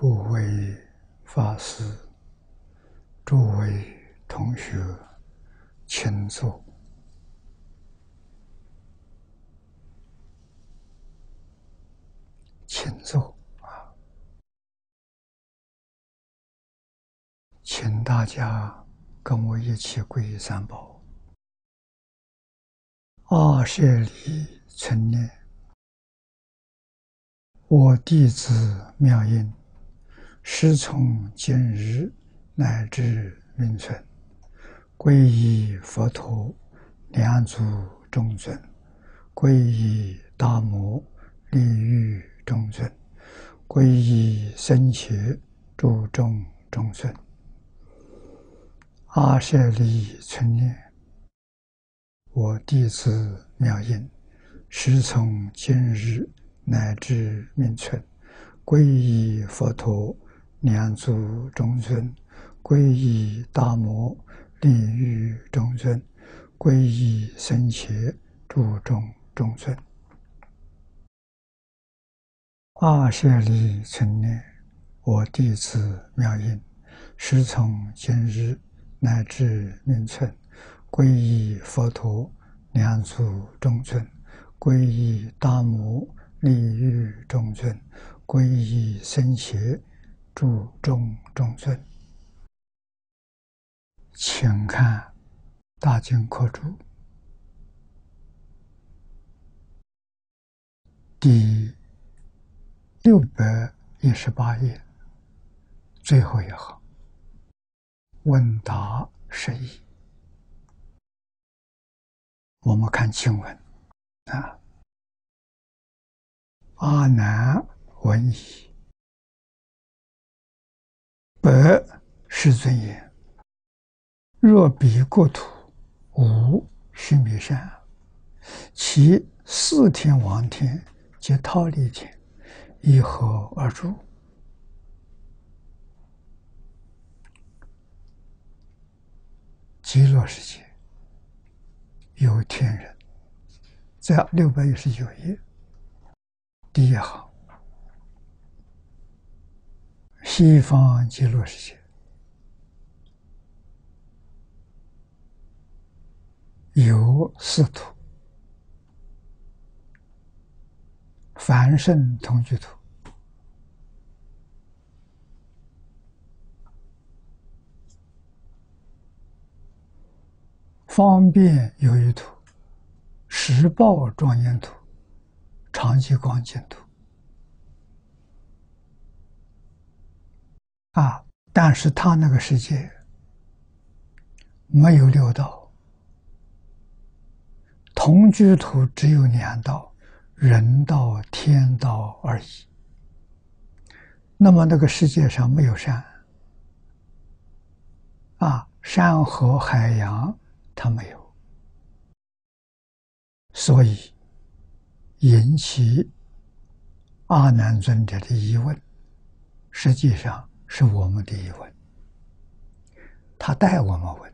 诸位法师、诸位同学，请坐，请坐啊！请大家跟我一起皈依三宝。二舍利存念，我弟子妙音。师从今日乃至命存，皈依佛陀，两足中尊；皈依大摩，利欲中尊；皈依僧伽，诸众中尊。阿舍利存念，我弟子妙音，师从今日乃至命存，皈依佛陀。两足中尊，皈依大摩利欲中尊，皈依僧伽诸众中尊。阿舍利存念，我弟子妙音，师从今日乃至命存，皈依佛陀两足中尊，皈依大摩利欲中尊，皈依僧伽。诸众中尊，请看《大经课注》第六百一十八页最后一行，问答释疑。我们看经文啊，阿难闻已。百世尊言：若彼国土无须弥山，其四天王天皆忉利天，以何而住？极乐世界有天人，在六百一十九页第一行。西方极乐世界。有四土：凡圣同居土、方便有余土、实报庄严土、长期光净土。啊！但是他那个世界没有六道，同居土只有两道，人道、天道而已。那么那个世界上没有山，啊，山河海洋他没有，所以引起阿难尊者的疑问，实际上。是我们的疑问，他带我们问：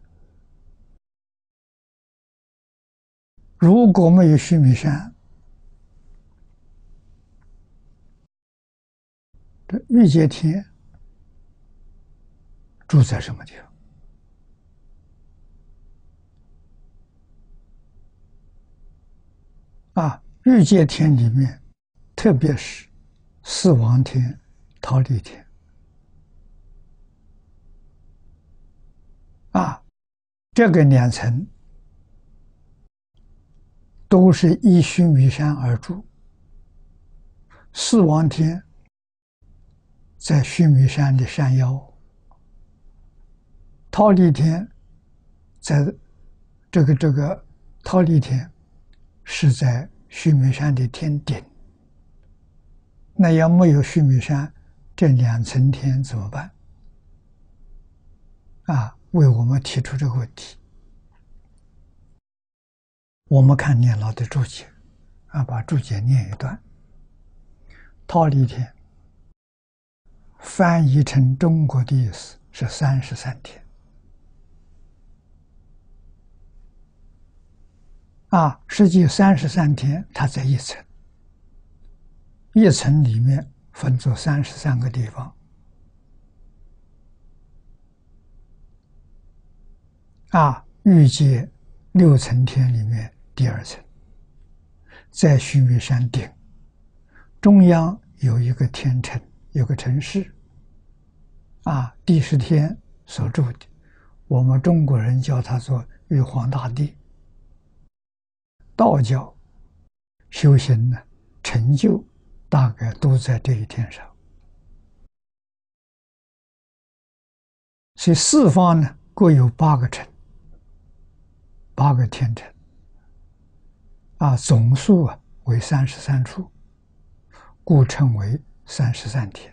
如果没有须弥山，这欲界天住在什么地方？啊，欲界天里面，特别是四王天、忉利天。啊，这个两层都是依须弥山而住。四王天在须弥山的山腰，忉利天在这个这个忉利天是在须弥山的天顶。那要没有须弥山，这两层天怎么办？啊？为我们提出这个问题，我们看念老的注解，啊，把注解念一段。忉利天。翻译成中国的意思是三十三天，啊，实际三十三天它在一层，一层里面分作三十三个地方，啊，欲界六层天里面第二层，在须弥山顶中央有一个天城，有个城市。啊，第十天所住的，我们中国人叫它做玉皇大帝。道教修行呢，成就大概都在这一天上。所以四方呢各有八个城，八个天城。啊，总数啊为三十三处，故称为三十三天。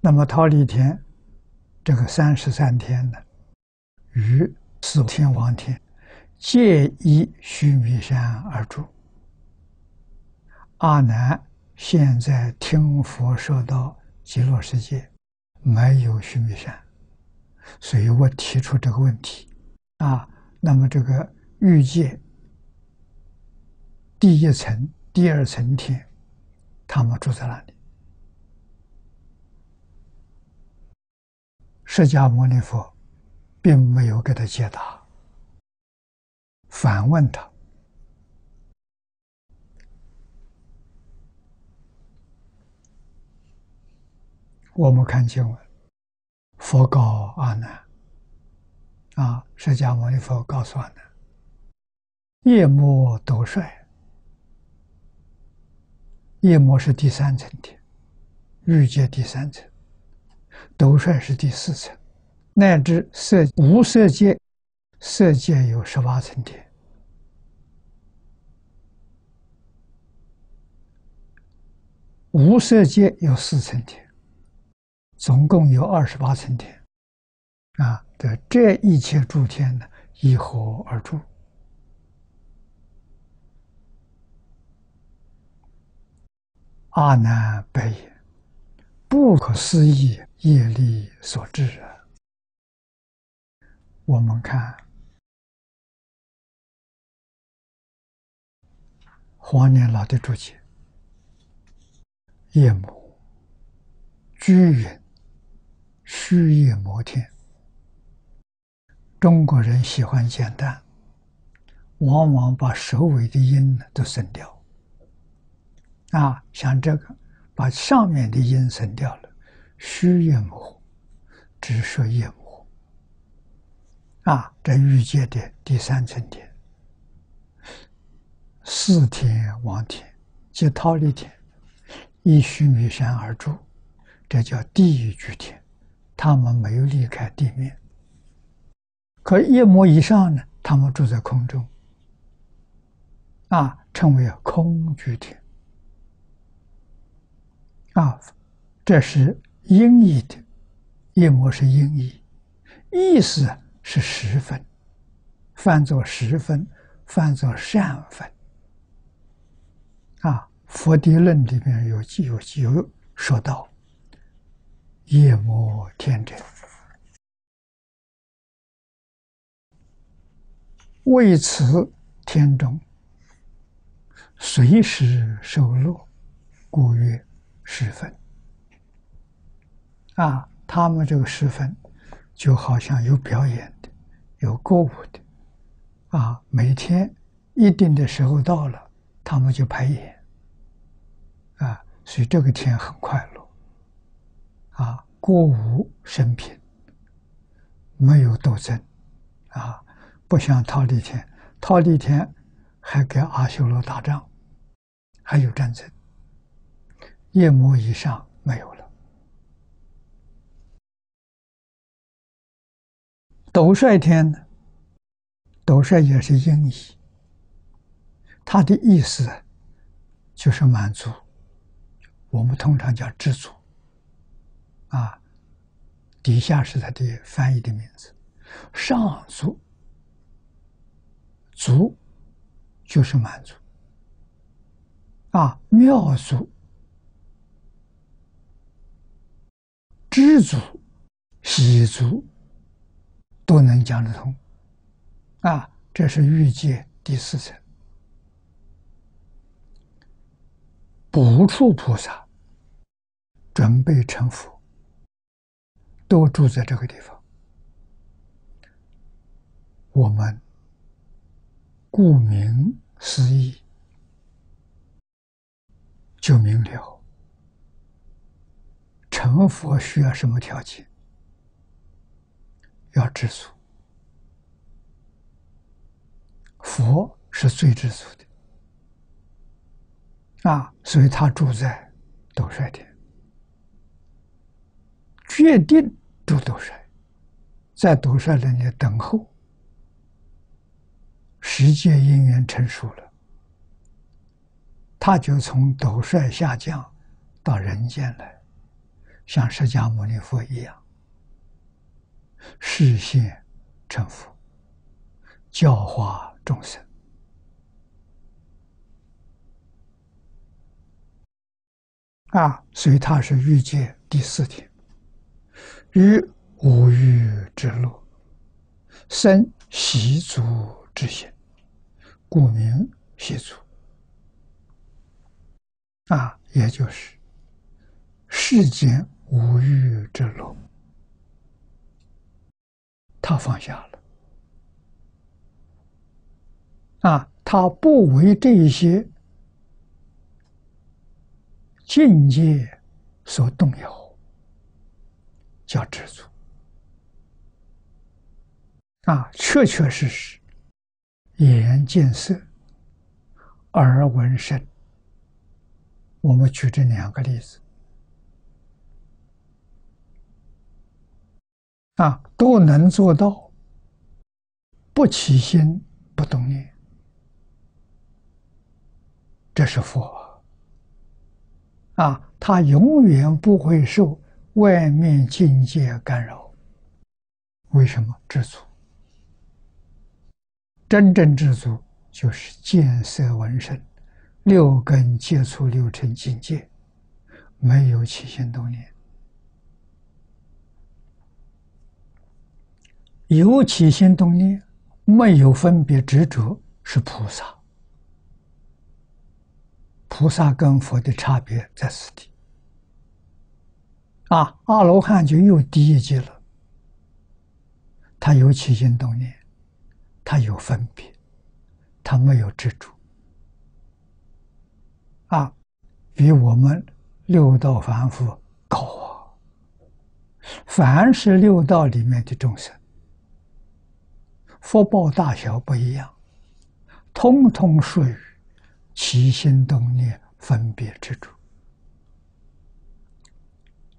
那么忉利天，这个三十三天呢，与四天王天皆依须弥山而住。阿难现在听佛说到极乐世界没有须弥山，所以我提出这个问题啊。那么这个欲界第一层、第二层天，他们住在哪里？释迦牟尼佛并没有给他解答，反问他：“我们看经文，佛告阿难：啊，释迦牟尼佛告诉阿难，夜魔斗帅，夜魔是第三层天，欲界第三层。”斗率是第四层，乃至色无色界，色界有十八层天，无色界有四层天，总共有二十八层天。啊，的这一切诸天呢，依何而住？阿难白言。不可思议业力所致啊！我们看黄年老的注解：夜魔、居人、虚夜摩天。中国人喜欢简单，往往把首尾的音呢都省掉。啊，像这个。把上面的音省掉了，虚夜魔，只说夜魔。啊，这欲界的第三层天，四天王天，即忉利天，依须弥山而住，这叫地狱居天，他们没有离开地面。可夜魔以上呢，他们住在空中，啊，称为空居天。啊，这是音译的，夜魔是音译，意思是十分，翻作十分，翻作善分。啊，佛地论里面有有有说到，夜魔天者，为此天中随时受落，故曰。十分啊，他们这个十分就好像有表演的，有歌舞的啊。每天一定的时候到了，他们就排演啊，所以这个天很快乐啊，歌舞升平，没有斗争啊，不像忉利天，忉利天还跟阿修罗打仗，还有战争。夜魔以上没有了。斗率天呢？斗率也是音译，他的意思就是满足。我们通常叫知足。啊，底下是他的翻译的名字，上足，足就是满足。啊，妙足。知足、喜足都能讲得通，啊，这是欲界第四层。不处菩萨准备成佛，都住在这个地方。我们顾名思义就明了，成佛需要什么条件？要知足。佛是最知足的啊，所以他住在斗率天，决定住斗率，在斗率那里等候，时界因缘成熟了，他就从斗率下降到人间来，像释迦牟尼佛一样，视现成佛，教化。众生啊，所以他是欲界第四天，于无欲之乐，生习足之心，故名习足。啊，也就是世间无欲之乐，他放下了。啊，他不为这些境界所动摇，叫知足。啊，确确实实，眼见色，耳闻声。我们举这两个例子，啊，都能做到不起心不动念。这是佛啊，他永远不会受外面境界干扰。为什么知足？真正知足就是见色闻声，六根接触六尘境界，没有起心动念。有起心动念，没有分别执着，是菩萨。菩萨跟佛的差别在此地啊，阿罗汉就又低一级了。他有起心动念，他有分别，他没有执着啊，比我们六道凡夫高啊。凡是六道里面的众生，福报大小不一样，通通属于。起心动念，分别之处，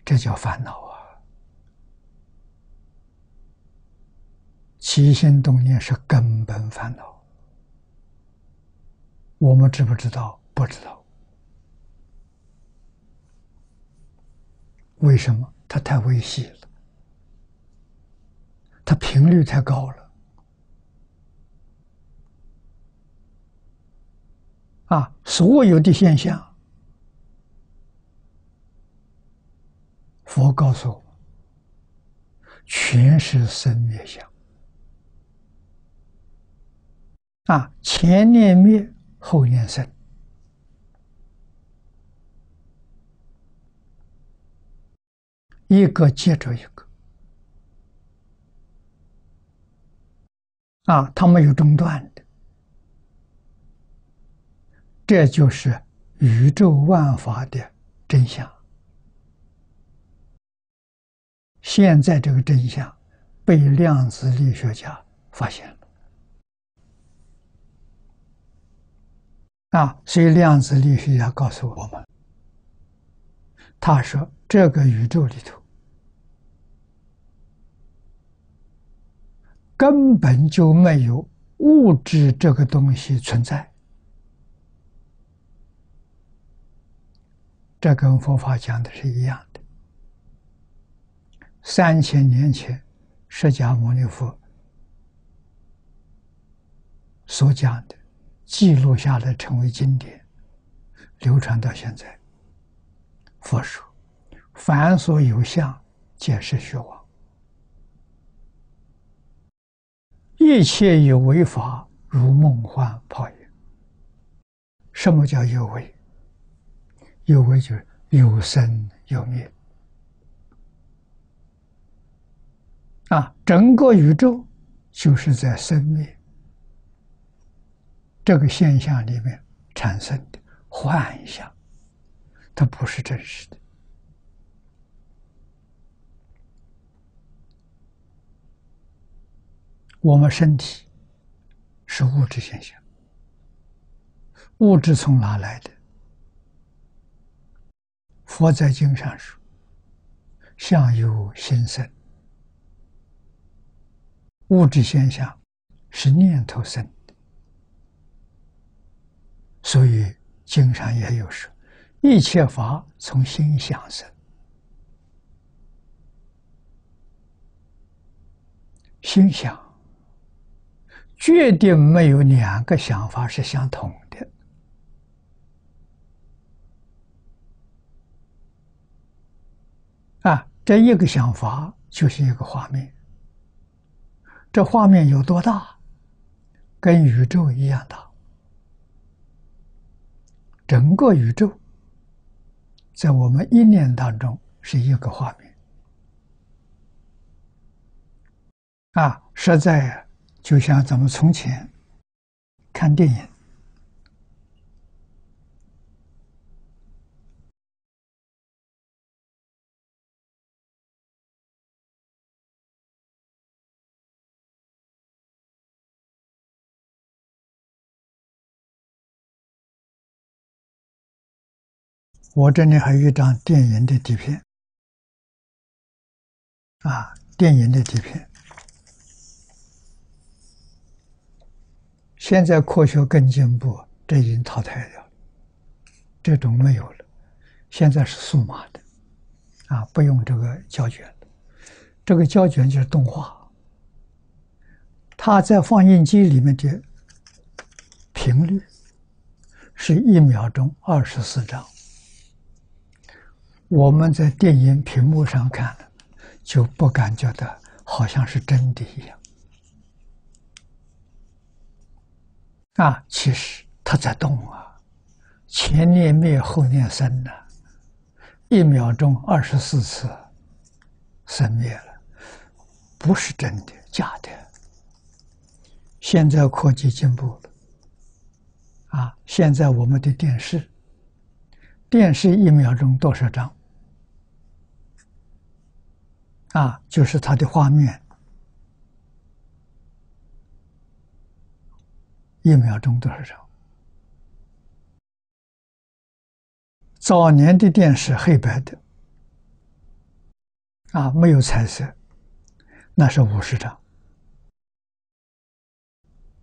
这叫烦恼啊！起心动念是根本烦恼，我们知不知道？不知道。为什么？它太微细了，它频率太高了。啊，所有的现象，佛告诉我，全是生灭相。啊，前念灭，后念生，一个接着一个。啊，它没有中断的。这就是宇宙万法的真相。现在这个真相被量子力学家发现了啊！所以量子力学家告诉我们，他说这个宇宙里头根本就没有物质这个东西存在。这跟佛法讲的是一样的。三千年前，释迦牟尼佛所讲的，记录下来成为经典，流传到现在。佛说：“凡所有相，皆是虚妄；一切有为法，如梦幻泡影。”什么叫有为？有为就是有生有灭啊！整个宇宙就是在生灭这个现象里面产生的幻象，它不是真实的。我们身体是物质现象，物质从哪来的？佛在经上说：“相由心生。”物质现象是念头生，所以经常也有说：“一切法从心想生。”心想，决定没有两个想法是相同的。啊，这一个想法就是一个画面。这画面有多大？跟宇宙一样大。整个宇宙在我们意念当中是一个画面啊！实在就像咱们从前看电影。我这里还有一张电影的底片，啊，电影的底片。现在科学更进步，这已经淘汰掉了，这种没有了。现在是数码的，啊，不用这个胶卷了。这个胶卷就是动画，它在放映机里面的频率是一秒钟二十四张。我们在电影屏幕上看就不感觉到好像是真的一样。啊，其实它在动啊，前念灭，后念生呢，一秒钟二十四次生灭了，不是真的，假的。现在科技进步了，啊，现在我们的电视，电视一秒钟多少张？啊，就是它的画面，一秒钟多少张？早年的电视黑白的，啊，没有彩色，那是五十张，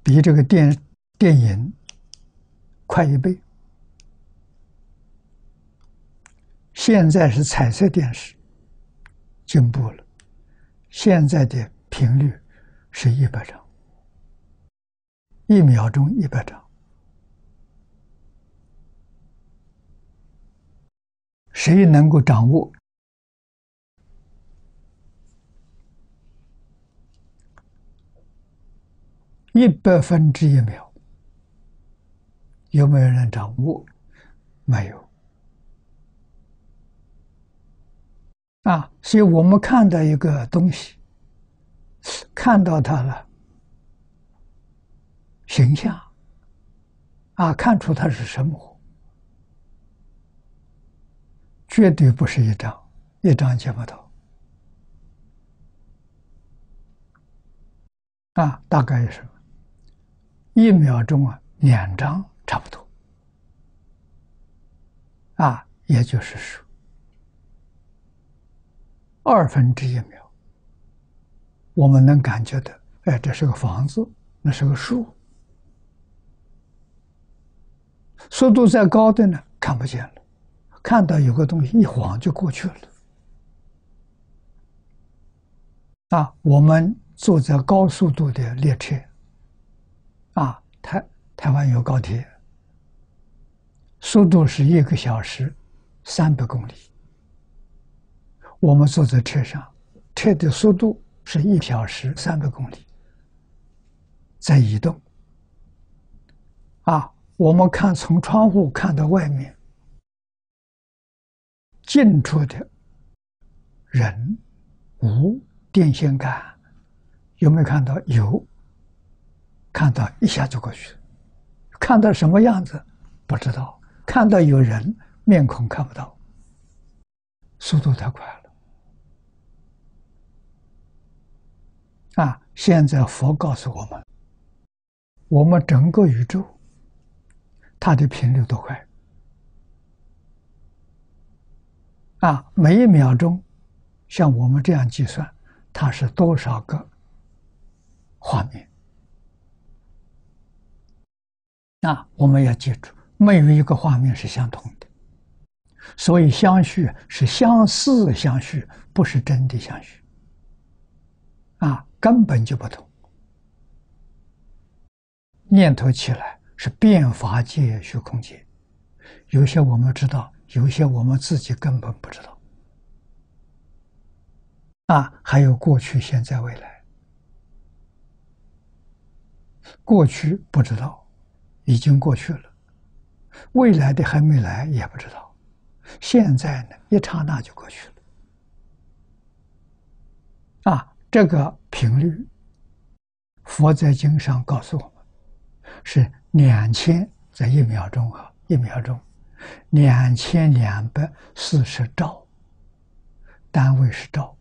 比这个电电影快一倍。现在是彩色电视。进步了，现在的频率是一百张，一秒钟一百张。谁能够掌握一百分之一秒？有没有人掌握？没有。啊，所以我们看到一个东西，看到它了形象，啊，看出它是什么，绝对不是一张，一张见不到，啊，大概是一秒钟啊，两张差不多，啊，也就是说。二分之一秒，我们能感觉到，哎，这是个房子，那是个树。速度再高的呢，看不见了，看到有个东西一晃就过去了。啊，我们坐在高速度的列车，啊，台台湾有高铁，速度是一个小时三百公里。我们坐在车上，车的速度是一小时三百公里，在移动。啊，我们看从窗户看到外面，近处的人、无、电线杆、有没有看到？有，看到一下就过去了。看到什么样子不知道，看到有人面孔看不到，速度太快了。啊！现在佛告诉我们，我们整个宇宙它的频率多快？啊，每一秒钟，像我们这样计算，它是多少个画面？啊，我们要记住，没有一个画面是相同的，所以相续是相似相续，不是真的相续。根本就不同。念头起来是变法界、虚空界，有些我们知道。有些我们自己根本不知道，啊，还有过去、现在、未来。过去不知道，已经过去了；未来的还没来，也不知道。现在呢，一刹那就过去了。啊，这个频率，佛在经上告诉我们，是两千在一秒钟啊，一秒钟。两千两百四十兆，单位是兆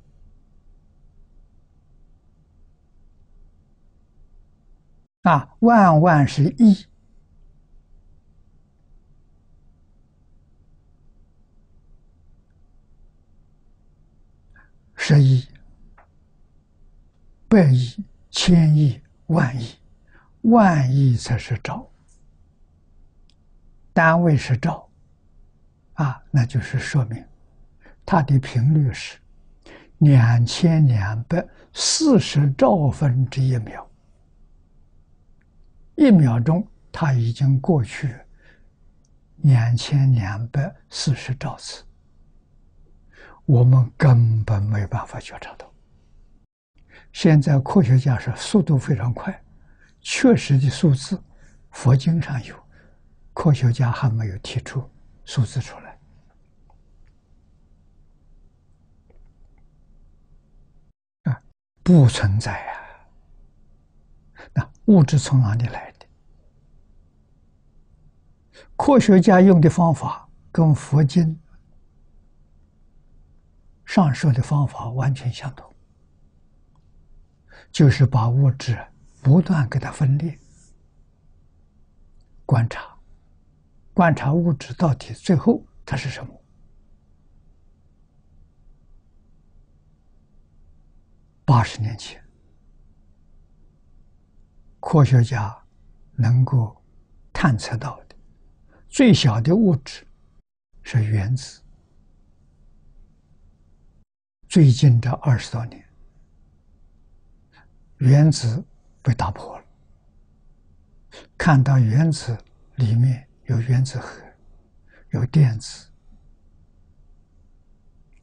啊，万万是亿，十亿、百亿、千亿、万亿，万亿才是兆，单位是兆。啊，那就是说明它的频率是两千两百四十兆分之一秒，一秒钟它已经过去两千两百四十兆次，我们根本没办法觉察到。现在科学家说速度非常快，确实的数字，佛经上有，科学家还没有提出数字出来啊。不存在呀！那物质从哪里来的？科学家用的方法跟佛经上说的方法完全相同，就是把物质不断给它分裂，观察，观察物质到底最后它是什么。八十年前，科学家能够探测到的最小的物质是原子。最近这二十多年，原子被打破了，看到原子里面有原子核，有电子，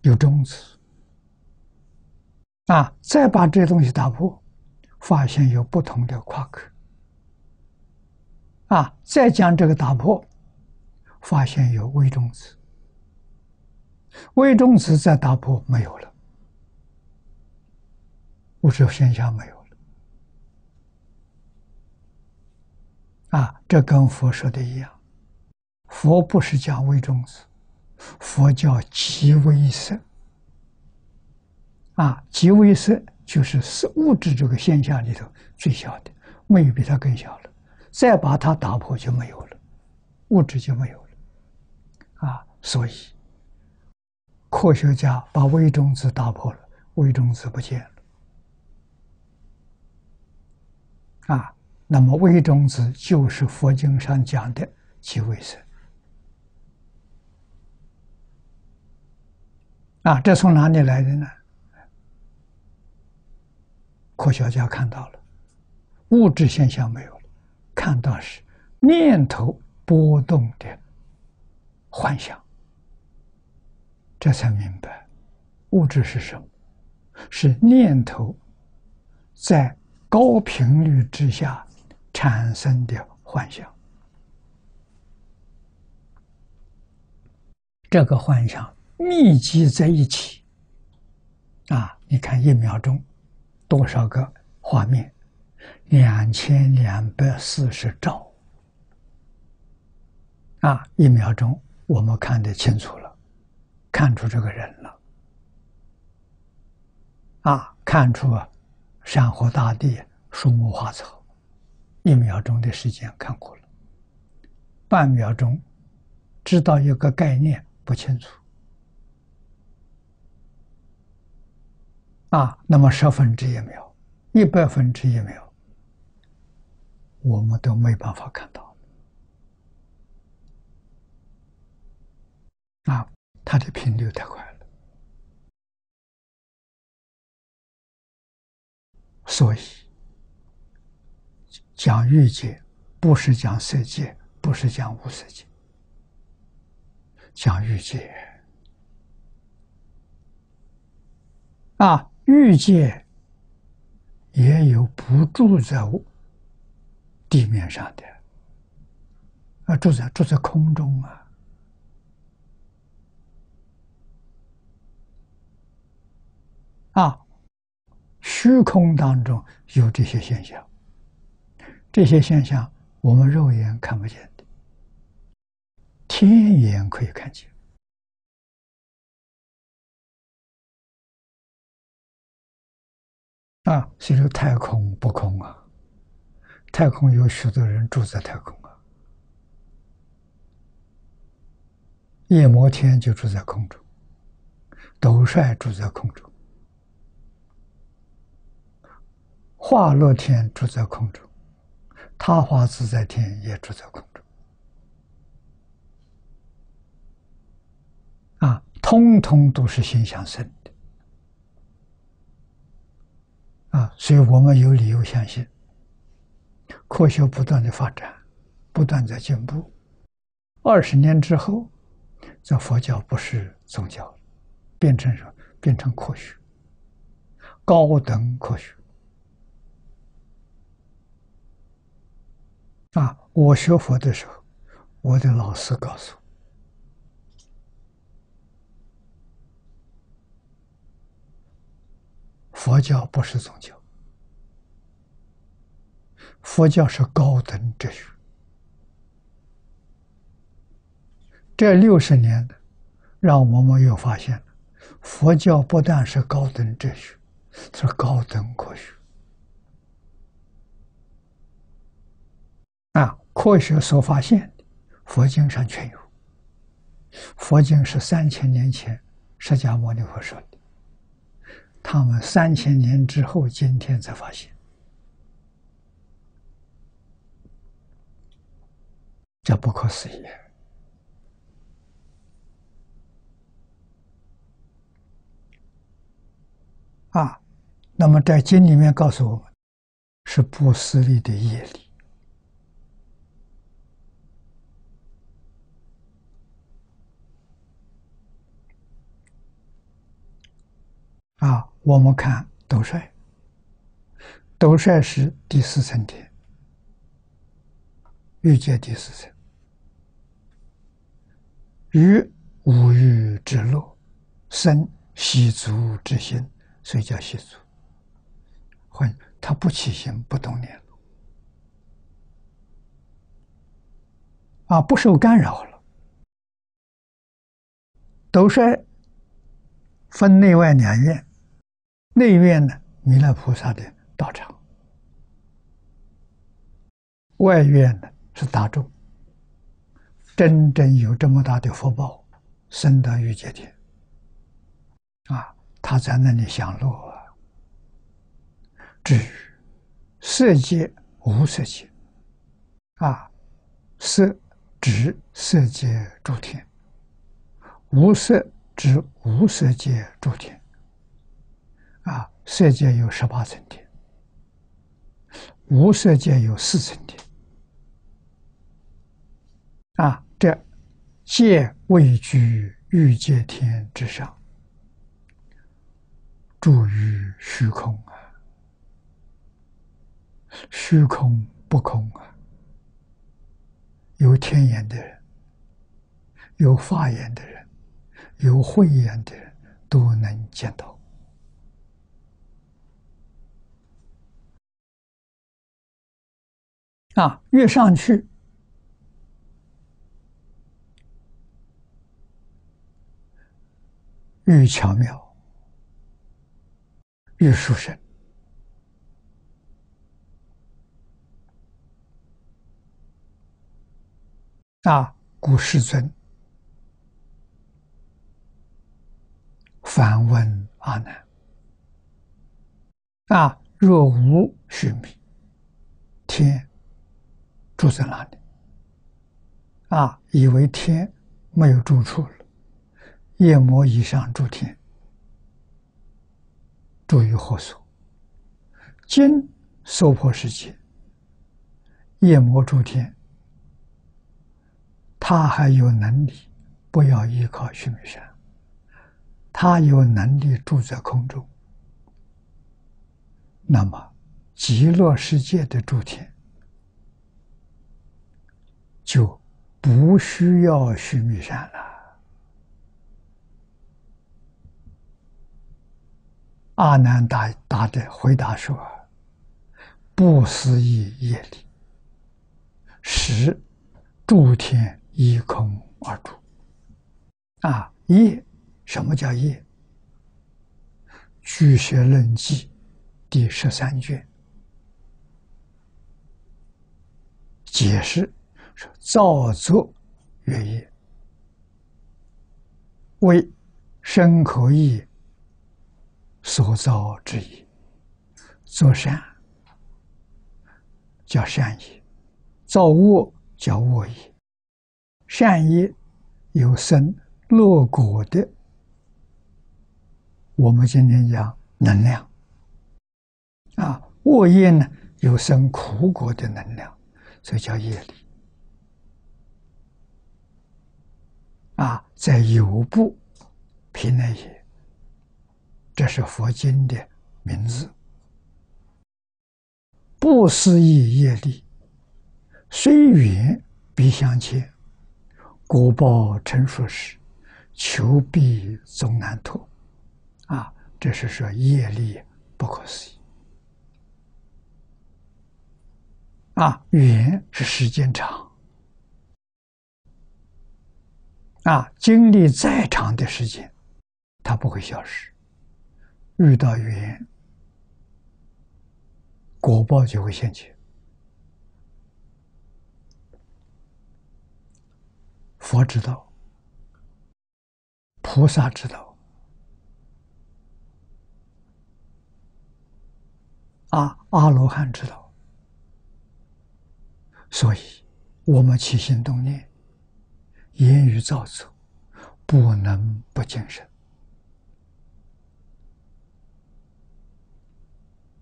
有中子。啊！再把这些东西打破，发现有不同的夸克。啊！再将这个打破，发现有微中子。微中子再打破，没有了，物质现象没有了。啊！这跟佛说的一样，佛不是讲微中子，佛叫极微色。啊，极微色就是是物质这个现象里头最小的，没有比它更小了。再把它打破就没有了，物质就没有了。啊，所以科学家把微中子打破了，微中子不见了。啊，那么微中子就是佛经上讲的极微色。啊，这从哪里来的呢？科学家看到了物质现象没有了，看到是念头波动的幻想，这才明白物质是什么，是念头在高频率之下产生的幻想。这个幻想密集在一起，啊，你看一秒钟。多少个画面，两千两百四十兆啊！一秒钟，我们看得清楚了，看出这个人了啊！看出啊，山河大地、树木花草，一秒钟的时间看过了，半秒钟知道一个概念不清楚。啊，那么十分之一秒，一百分之一秒，我们都没办法看到。啊，它的频率太快了，所以讲欲界不是讲色界，不是讲无色界，讲欲界。啊。欲界也有不住在地面上的，啊，住在住在空中啊，啊，虚空当中有这些现象，这些现象我们肉眼看不见的，天眼可以看见。啊，所以说太空不空啊，太空有许多人住在太空啊，夜摩天就住在空中，斗帅住在空中，化乐天住在空中，他化自在天也住在空中，啊，通通都是心想生。啊，所以我们有理由相信，科学不断的发展，不断在进步。二十年之后，这佛教不是宗教，变成什么？变成科学，高等科学。啊，我学佛的时候，我的老师告诉我。佛教不是宗教，佛教是高等哲学。这六十年，让我们又发现了，佛教不但是高等哲学，是高等科学。啊，科学所发现的，佛经上全有。佛经是三千年前释迦牟尼佛说的。他们三千年之后，今天才发现，这不可思议啊！那么在经里面告诉我们，是不思力的业力啊。我们看斗帅，斗帅是第四层天，欲界第四层，于无欲之乐，生习足之心，所以叫习足。换他不起心，不动念了，啊，不受干扰了。斗帅分内外两院。内院呢，弥勒菩萨的道场；外院呢，是大众。真正有这么大的福报，生得欲界天啊，他在那里享乐啊。至于色界、无色界啊，色指色界诸天，无色指无色界诸天。啊，色界有十八层天，无色界有四层天。啊，这界位居欲界天之上，住于虚空啊，虚空不空啊。有天眼的人，有法眼的人，有慧眼的人，都能见到。啊，越上去越巧妙，越殊胜。啊，古世尊反问阿难：“啊，若无须弥，天？”住在哪里？啊，以为天没有住处了。夜魔以上住天，住于何所？今娑婆世界，夜魔住天，他还有能力，不要依靠须弥山，他有能力住在空中。那么，极乐世界的诸天。就不需要须弥山了。阿难答答的回答说：“不思议业力，十诸天依空而住。”啊，业什么叫业？《俱学论记》第十三卷解释。说造作乐业，为身口意所造之业。做善叫善业，造恶叫恶业。善业有生乐果的，我们今天讲能量啊；恶业呢有生苦果的能量，所以叫业力。啊，在有部品内也，这是佛经的名字。不思议业力，虽远必相见，果报成熟时，求必终难脱。啊，这是说业力不可思议。啊，远是时间长。啊，经历再长的时间，它不会消失。遇到缘，果报就会现前。佛知道，菩萨知道，啊，阿罗汉知道，所以我们起心动念。言语造作，不能不谨慎。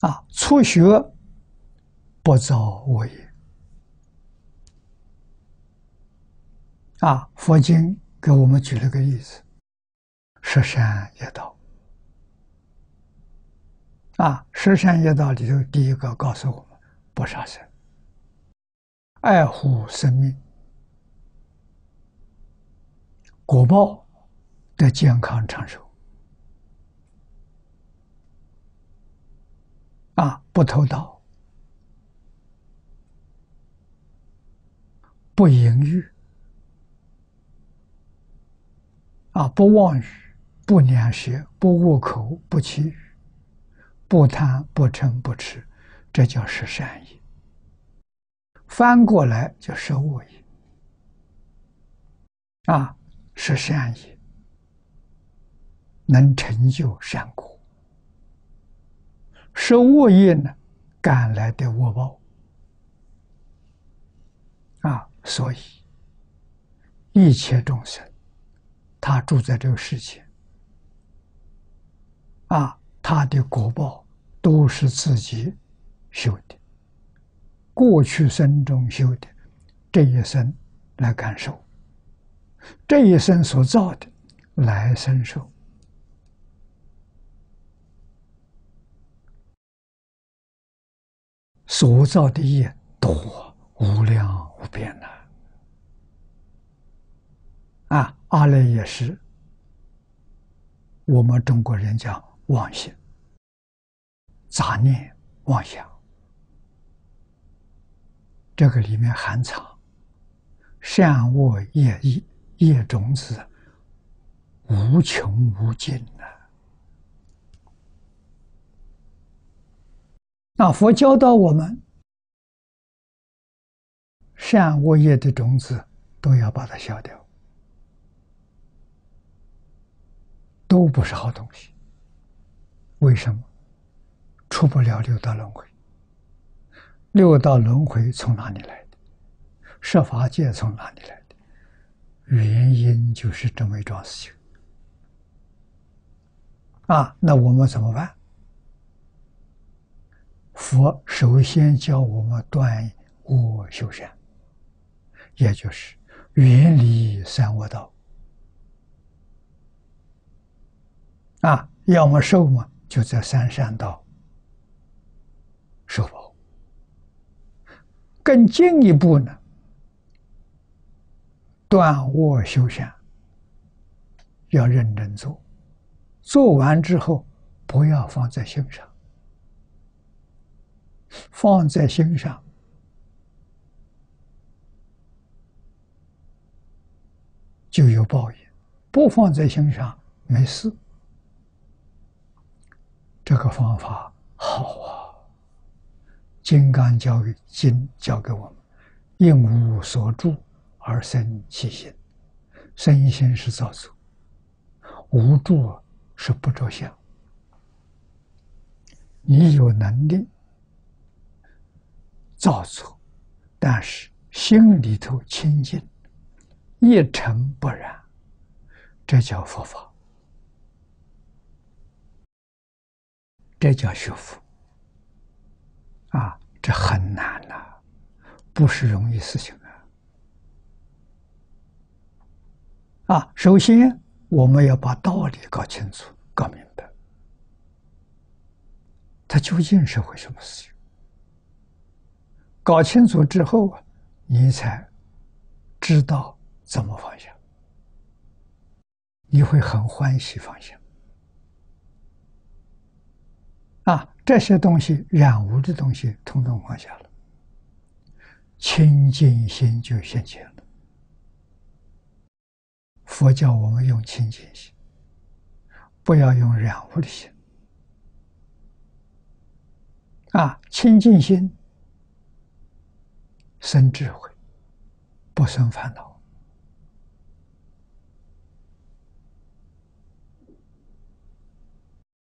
啊，初学不造恶业。啊，佛经给我们举了个例子：十善业道。啊，十善业道里头，第一个告诉我们：不杀生，爱护生命。果报的健康长寿啊，不偷盗，不淫欲啊，不妄语，不两舌，不恶口，不绮语，不贪，不嗔，不痴，这叫是善业。翻过来就是恶业啊。是善业，能成就善果；是恶业呢，赶来的恶报。啊，所以一切众生，他住在这个世界，啊，他的果报都是自己修的，过去生中修的，这一生来感受。这一生所造的，来生受所造的业多无量无边呐！啊，阿赖也是我们中国人讲妄心、杂念、妄想这个里面含藏善恶业意业种子无穷无尽呐。那佛教导我们，善恶业的种子都要把它消掉，都不是好东西。为什么？出不了六道轮回。六道轮回从哪里来的？设法界从哪里来的？原因就是这么一桩事情。啊，那我们怎么办？佛首先教我们断恶修善，也就是远离三恶道。啊，要么受嘛，就在三善道受报。更进一步呢，断恶修善，要认真做，做完之后不要放在心上。放在心上，就有报应；不放在心上，没事。这个方法好啊！金刚教育经教给我们：应无所住而生其心，生心是造作，无助是不着相。你有能力。造作，但是心里头清净，一尘不染，这叫佛法，这叫学佛啊！这很难呐，不是容易事情啊！啊，首先我们要把道理搞清楚、搞明白，它究竟是会什么事情。搞清楚之后啊，你才知道怎么放下，你会很欢喜放下。啊，这些东西染污的东西，统统放下了，清净心就现前了。佛教我们用清净心，不要用染污的心。啊，清净心。生智慧，不生烦恼。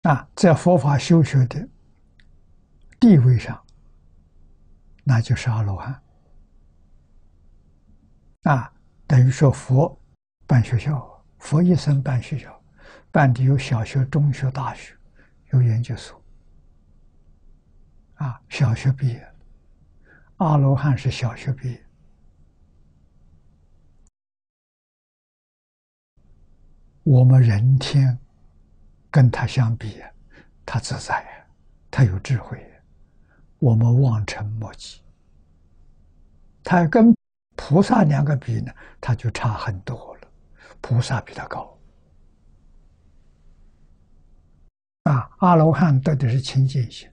啊，在佛法修学的地位上，那就是阿罗汉。啊，等于说佛办学校，佛一生办学校，办的有小学、中学、大学，有研究所。啊，小学毕业。阿罗汉是小学毕业，我们人天跟他相比，他自在呀，他有智慧，我们望尘莫及。他跟菩萨两个比呢，他就差很多了，菩萨比他高。啊，阿罗汉得的是清净心，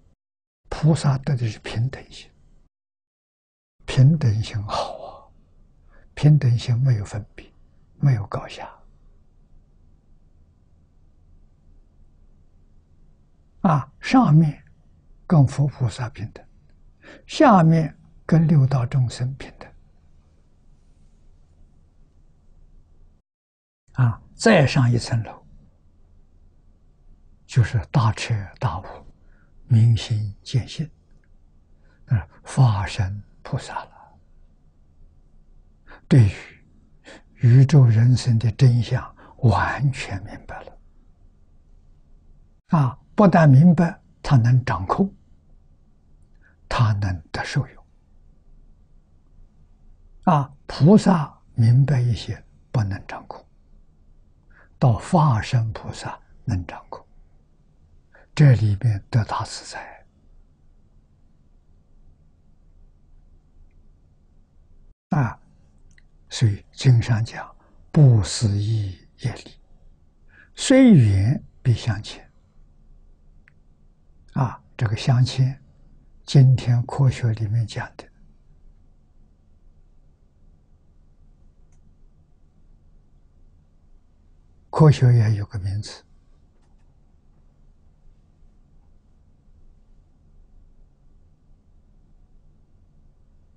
菩萨得的是平等心。平等性好啊，平等性没有分别，没有高下啊。上面跟佛菩萨平等，下面跟六道众生平等啊。再上一层楼，就是大彻大悟、明心见性，啊，法身。菩萨了，对于宇宙人生的真相完全明白了。啊，不但明白，他能掌控，他能得受用。啊，菩萨明白一些，不能掌控，到化身菩萨能掌控，这里面得大自在。啊，所以经上讲“不思议业力，虽远必相牵”。啊，这个相牵，今天科学里面讲的，科学也有个名词。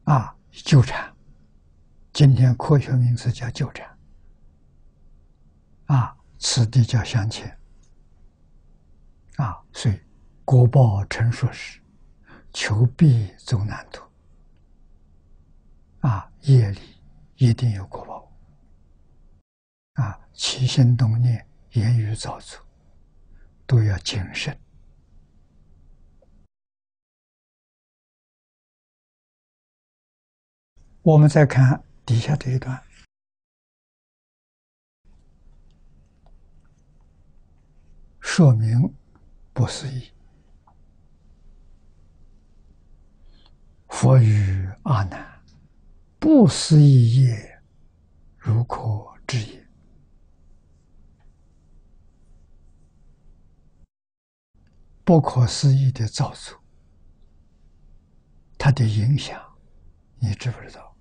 啊，纠缠。今天科学名词叫纠缠。啊，此地叫向前啊，所以国报成熟时，求必走难途。啊，业力一定有果报。啊，起心动念、言语造作都要谨慎。我们再看。底下这一段，说明不思议。佛语阿难：不思议业，如可知也。不可思议的造作，它的影响，你知不知道？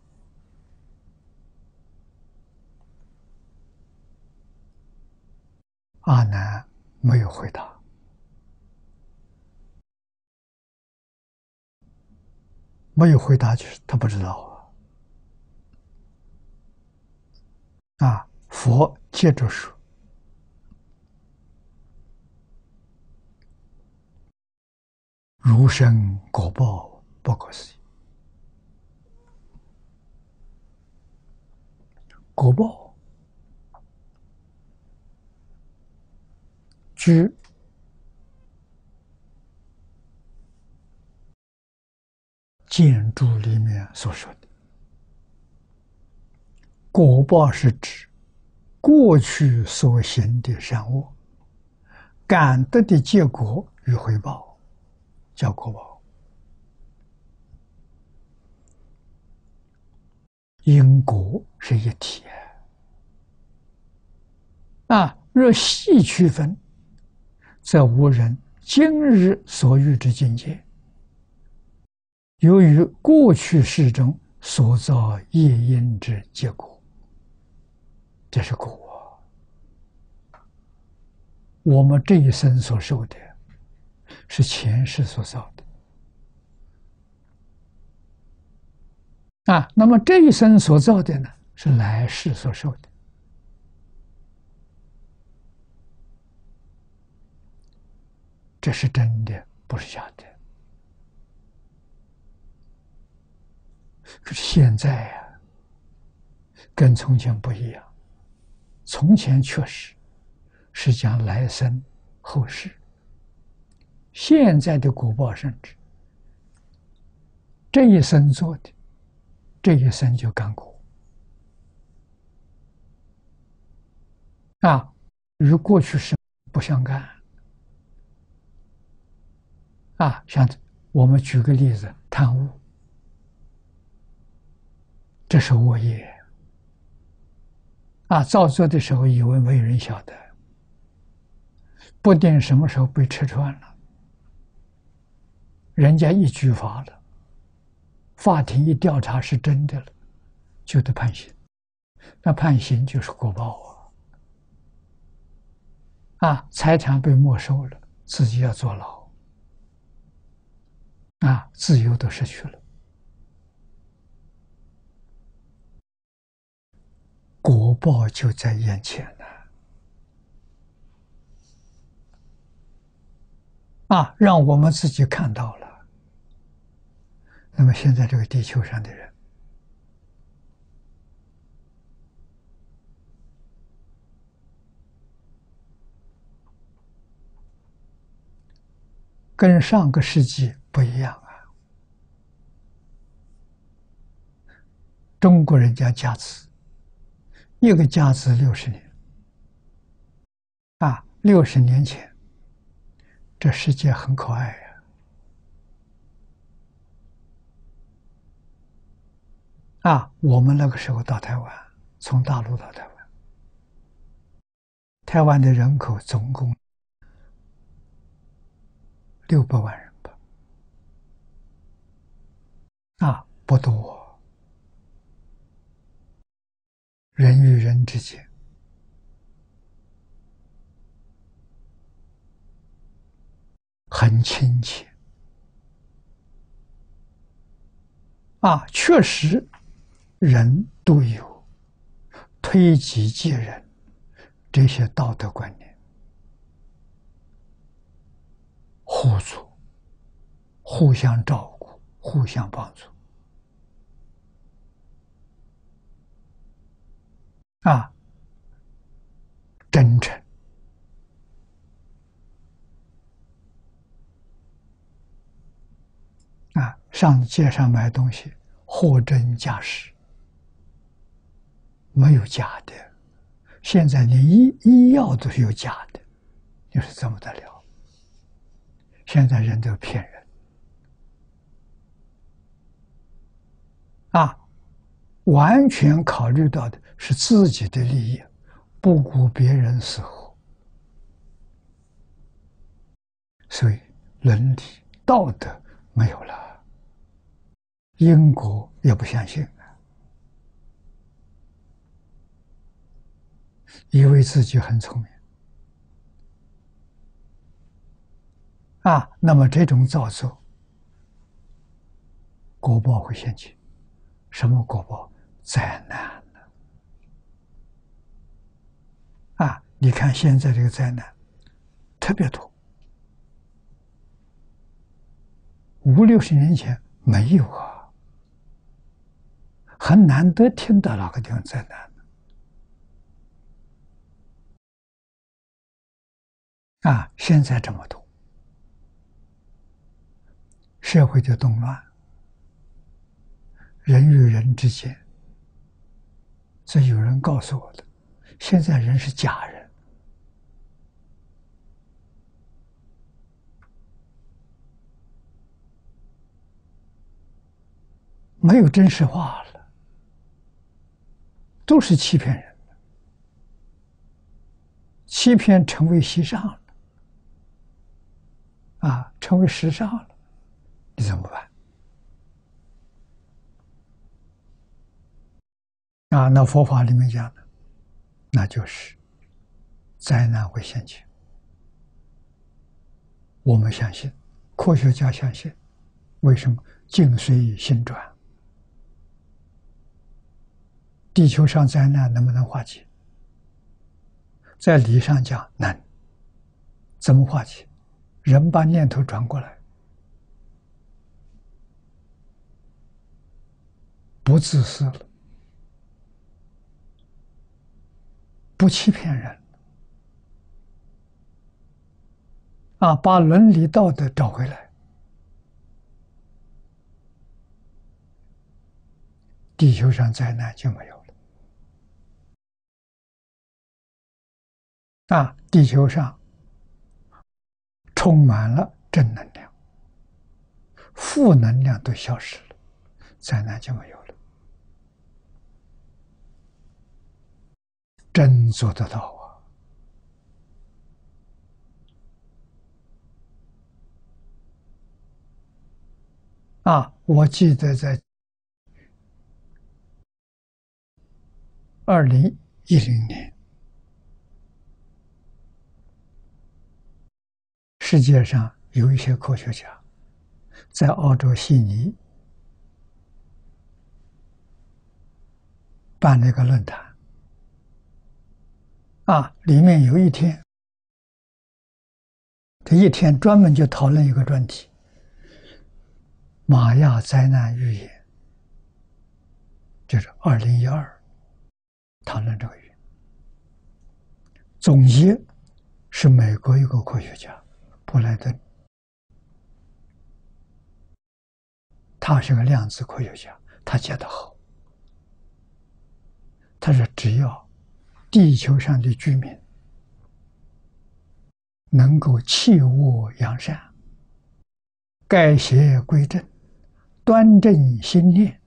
阿难没有回答，没有回答就是他不知道啊。啊，佛接着说：“如生果报不可思议，果报。”据建筑里面所说的，果报是指过去所行的善恶，感得的结果与回报，叫果报。因果是一体啊，若细区分。则无人今日所遇之境界，由于过去世中所造业因之结果，这是果。我们这一生所受的，是前世所造的啊。那么这一生所造的呢，是来世所受的。这是真的，不是假的。可是现在呀，跟从前不一样。从前确实是讲来生后世，现在的果报甚至这一生做的，这一生就干果啊，与过去是不相干。啊，像我们举个例子，贪污，这是恶业。啊，造作的时候以为没有人晓得，不定什么时候被拆穿了，人家一举发了，法庭一调查是真的了，就得判刑，那判刑就是果报啊！啊，财产被没收了，自己要坐牢。啊，自由都失去了，果报就在眼前了。啊，让我们自己看到了。那么现在这个地球上的人，跟上个世纪。不一样啊！中国人家家子，一个家子六十年啊，六十年前，这世界很可爱呀！那我们那个时候到台湾从大陆到台湾。台湾的人口总共六百万人吧。啊不多。人与人之间。很亲切。啊确实人都有推己及人这些道德观念，互助、互相照顾、互相帮助。啊，真诚啊！上街上买东西，货真价实，没有假的。现在连医医药都是有假的，你说怎么得了？现在人都骗人啊！完全考虑到的是自己的利益，不顾别人死活，所以伦理道德没有了，因果也不相信了，以为自己很聪明啊，那么这种造作，果报会现起，什么果报？灾难了啊！你看现在这个灾难特别多，五六十年前没有啊，很难得听到哪个地方灾难啊！现在这么多，社会的动乱，人与人之间。这有人告诉我的，现在人是假人，没有真实话了，都是欺骗人的，欺骗成为时尚了，啊，成为时尚了，你怎么办？啊，那佛法里面讲的，那就是灾难会现前。我们相信，科学家相信，为什么境随心转？地球上灾难能不能化解？在理上讲能。怎么化解？人把念头转过来，不自私了。不欺骗人，啊，把伦理道德找回来，地球上灾难就没有了。啊，地球上充满了正能量，负能量都消失了，灾难就没有了。真做得到啊！啊，我记得在二零一零年，世界上有一些科学家在澳洲悉尼办了一个论坛。啊，里面有一天，这一天专门就讨论一个专题：玛雅灾难预言，就是二零一二，讨论这个预言。总结是美国一个科学家布莱顿，他是个量子科学家，他讲得好，他说只要。地球上的居民能够弃恶扬善、改邪归正、端正心念，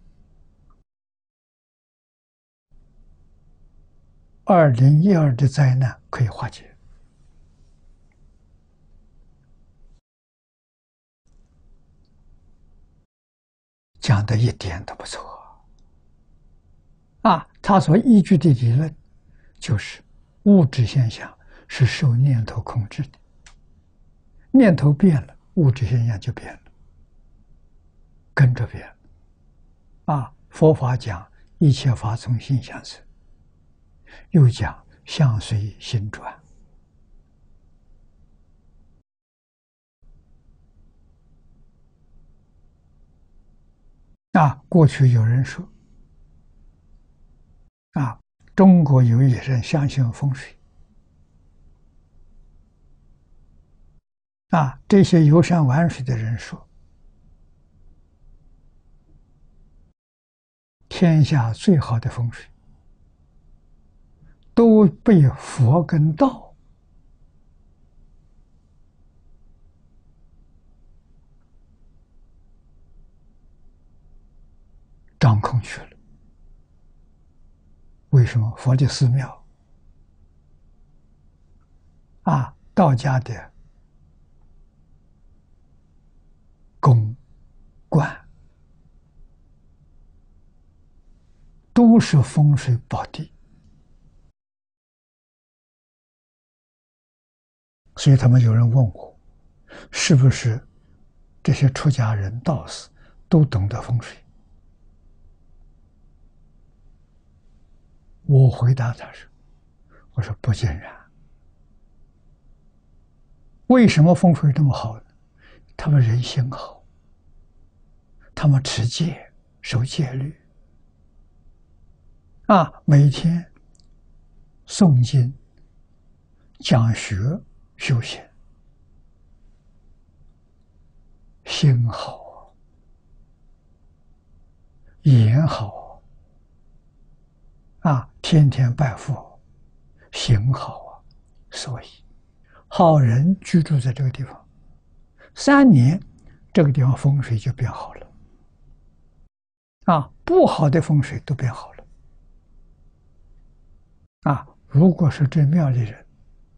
二零一二的灾难可以化解，讲的一点都不错啊！他所依据的理论。就是物质现象是受念头控制的，念头变了，物质现象就变了，跟着变了。啊，佛法讲一切法从心想生，又讲相随心转。啊，过去有人说，啊，中国有一些人相信风水。啊，这些游山玩水的人说，天下最好的风水都被佛跟道掌控去了。为什么？佛的寺庙啊，道家的。宫、观都是风水宝地，所以他们有人问我，是不是这些出家人、道士都懂得风水？我回答他说：“我说不尽然。为什么风水这么好呢？”他们人心好，他们持戒、守戒律，啊，每天诵经、讲学、修行，心好，言好，啊，天天拜佛，行好啊，所以好人居住在这个地方。三年，这个地方风水就变好了，啊，不好的风水都变好了，啊，如果是这庙里人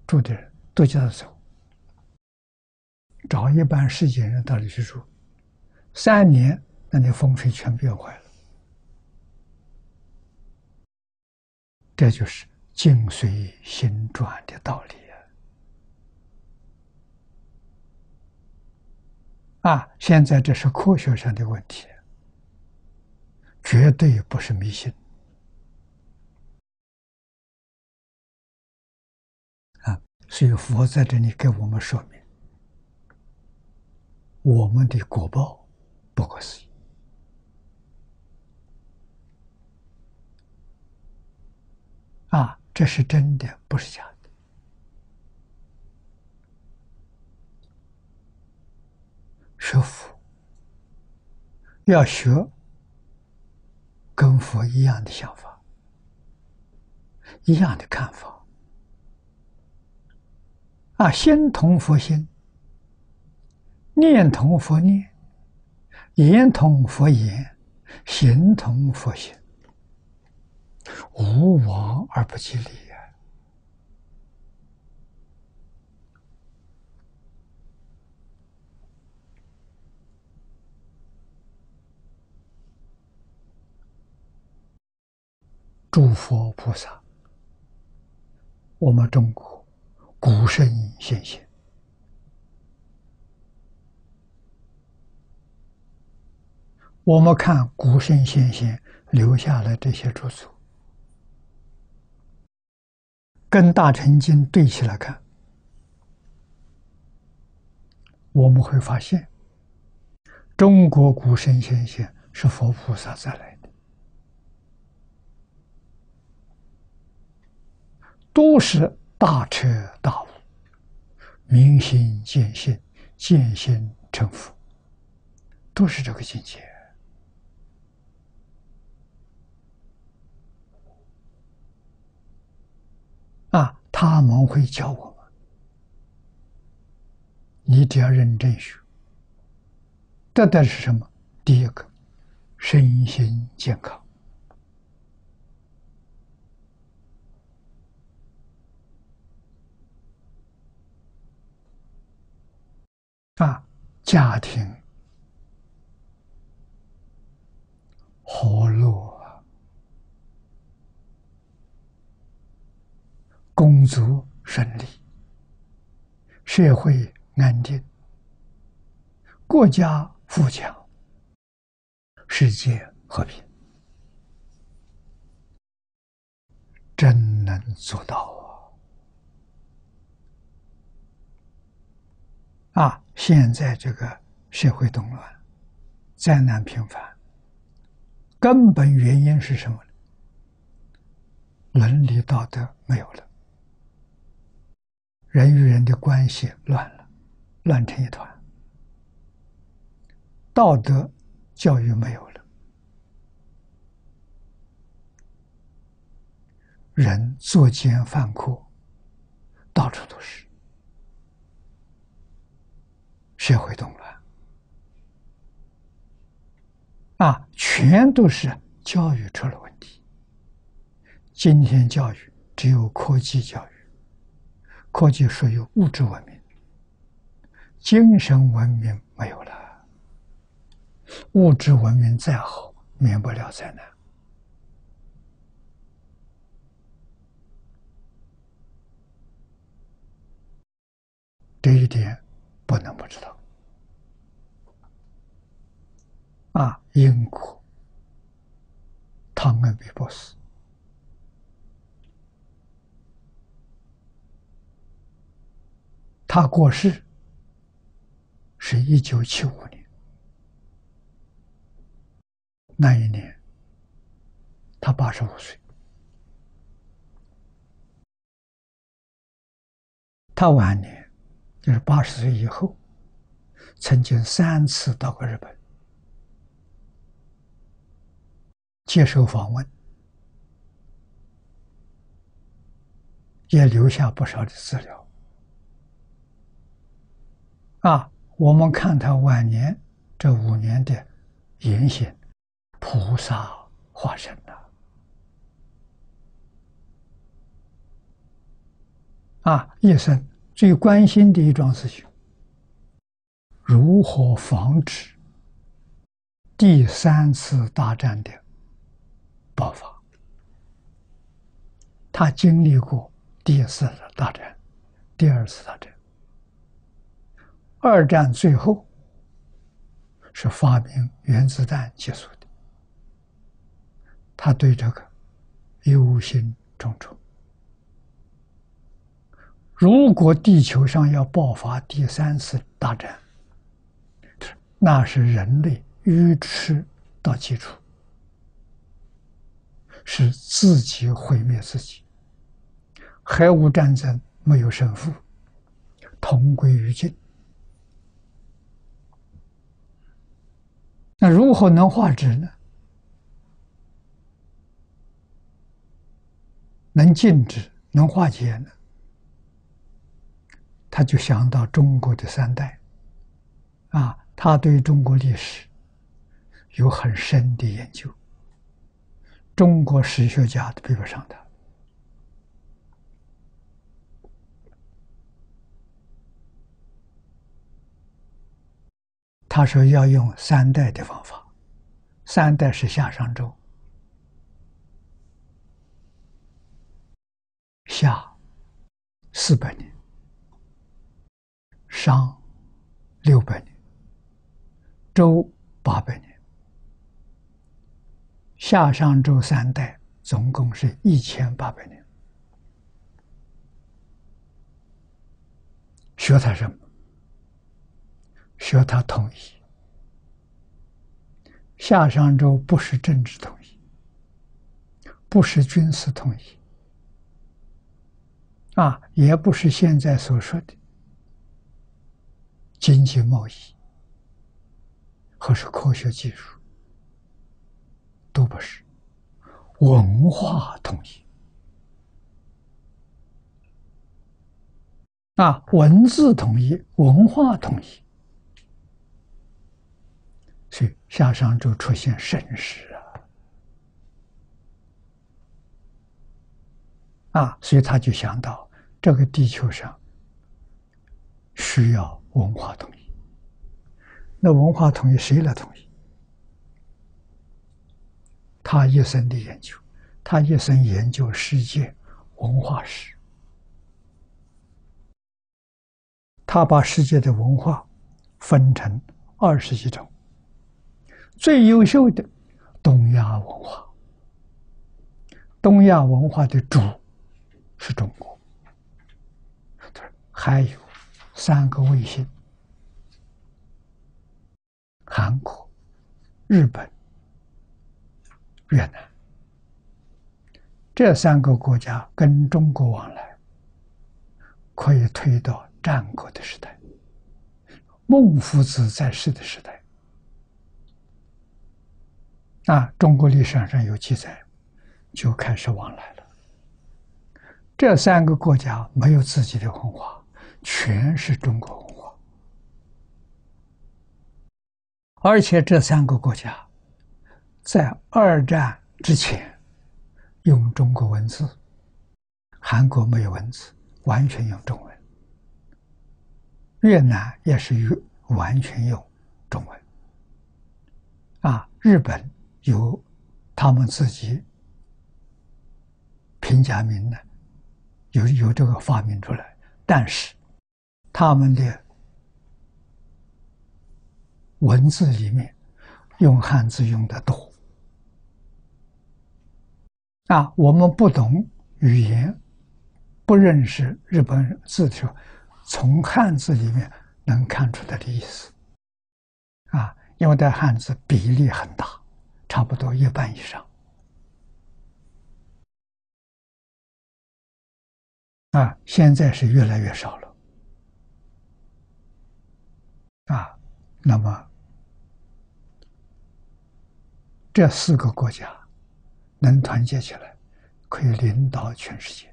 住的人，都叫他走，找一般世间人到里去住，三年，那你风水全变坏了，这就是境随心转的道理。啊，现在这是科学上的问题，绝对不是迷信。啊，所以佛在这里给我们说明，我们的果报不可思议。啊，这是真的，不是假的。学佛要学跟佛一样的想法，一样的看法啊，心同佛心，念同佛念，言同佛言，行同佛行，无往而不及利。诸佛菩萨，我们中国古圣先贤，我们看古圣先贤留下了这些著作，跟《大乘经》对起来看，我们会发现，中国古圣先贤是佛菩萨再来的。都是大彻大悟，明心见性，见性成佛，都是这个境界。啊，他们会教我们，你只要认真学，得的是什么？第一个，身心健康。啊，家庭和乐，工作顺利，社会安定，国家富强，世界和平，真能做到啊！啊，现在这个社会动乱，灾难频繁，根本原因是什么呢？伦理道德没有了，人与人的关系乱了，乱成一团。道德教育没有了，人作奸犯科，到处都是，社会动乱啊，全都是教育出了问题。今天教育只有科技教育，科技属于物质文明，精神文明没有了。物质文明再好，免不了灾难。这一点不能不知道。啊，英国汤恩比博士，他过世是一九七五年。那一年，他八十五岁。他晚年，就是八十岁以后，曾经三次到过日本，接受访问，也留下不少的资料。啊，我们看他晚年这五年的言行。菩萨化身了啊！一生最关心的一桩事情，如何防止第三次大战的爆发？他经历过第一次大战、第二次大战，二战最后是发明原子弹结束的。他对这个忧心忡忡。如果地球上要爆发第三次大战，那是人类愚痴到基础，是自己毁灭自己。核武战争没有胜负，同归于尽。那如何能化止呢？能禁止、能化解呢？他就想到中国的三代，啊，他对中国历史有很深的研究，中国史学家都比不上他。他说要用三代的方法，三代是夏商周。夏四百年，商六百年，周八百年，夏商周三代总共是一千八百年。学他什么？学他统一。夏商周不是政治统一，不是军事统一。啊，也不是现在所说的经济贸易，或是科学技术，都不是文化统一。啊，文字统一，文化统一，所以夏商周出现盛世啊。啊，所以他就想到，这个地球上需要文化统一。那文化统一谁来统一？他一生的研究，他一生研究世界文化史，他把世界的文化分成二十几种，最优秀的东亚文化。东亚文化的主是中国，还有三个卫星：韩国、日本、越南。这三个国家跟中国往来，可以推到战国的时代。孟夫子在世的时代，啊，中国历史上有记载，就开始往来了。这三个国家没有自己的文化，全是中国文化，而且这三个国家在二战之前用中国文字，韩国没有文字，完全用中文。越南也是用完全用中文，啊，日本有他们自己平假名的，有有这个发明出来，但是他们的文字里面用汉字用的多，啊，我们不懂语言，不认识日本字的时候。从汉字里面能看出它的意思，啊，因为的汉字比例很大，差不多一半以上，啊，现在是越来越少了，啊，那么这四个国家能团结起来，可以领导全世界。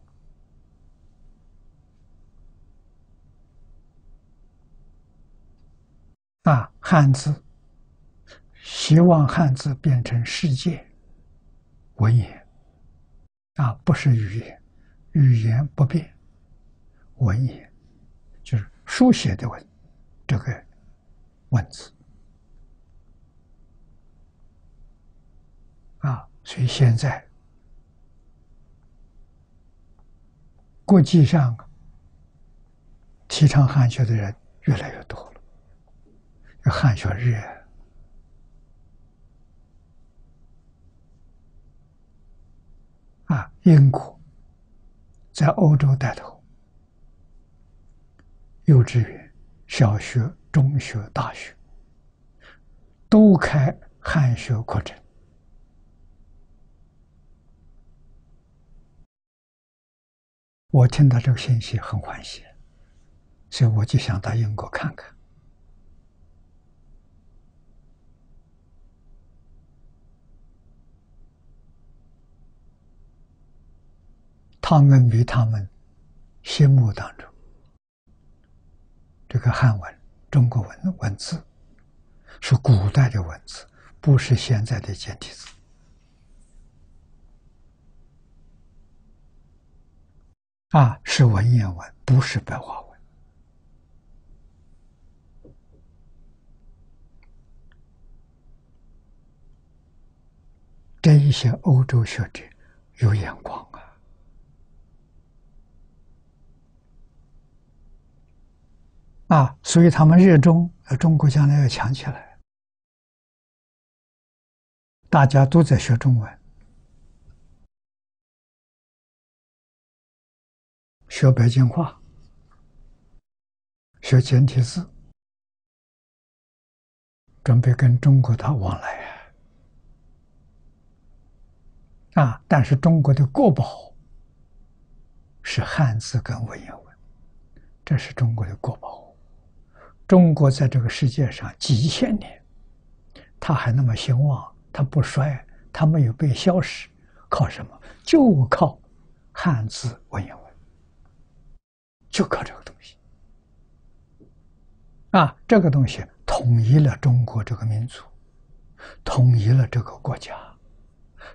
啊，汉字，希望汉字变成世界文言，啊，不是语言，语言不变，文言就是书写的文，这个文字，啊，所以现在国际上提倡汉学的人越来越多了。汉学日啊，英国在欧洲带头，幼稚园、小学、中学、大学都开汉学课程。我听到这个信息很欢喜，所以我就想到英国看看。他们比他们心目当中。这个汉文、中国文文字是古代的文字，不是现在的简体字。啊，是文言文，不是白话文。这一些欧洲学者有眼光。啊。所以他们热衷，呃，中国将来要强起来，大家都在学中文，学北京话，学简体字，准备跟中国的往来啊！啊，但是中国的国宝是汉字跟文言文，这是中国的国宝。中国在这个世界上几千年，它还那么兴旺，它不衰，它没有被消失，靠什么？就靠汉字文言文，就靠这个东西。啊，这个东西统一了中国这个民族，统一了这个国家，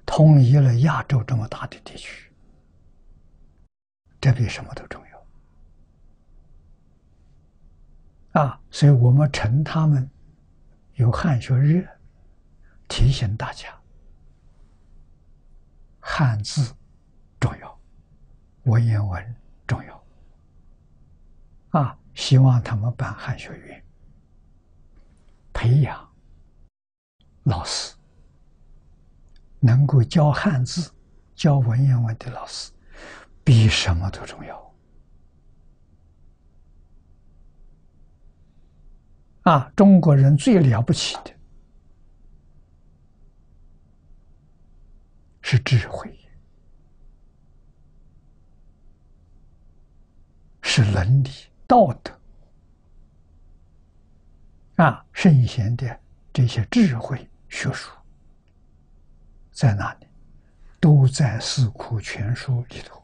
统一了亚洲这么大的地区，这比什么都重要。啊，所以我们趁他们有汉学日，提醒大家，汉字重要，文言文重要。啊，希望他们办汉学院，培养老师，能够教汉字、教文言文的老师，比什么都重要。啊，中国人最了不起的是智慧，是伦理道德。啊，圣贤的这些智慧学术在哪里？都在《四库全书》里头。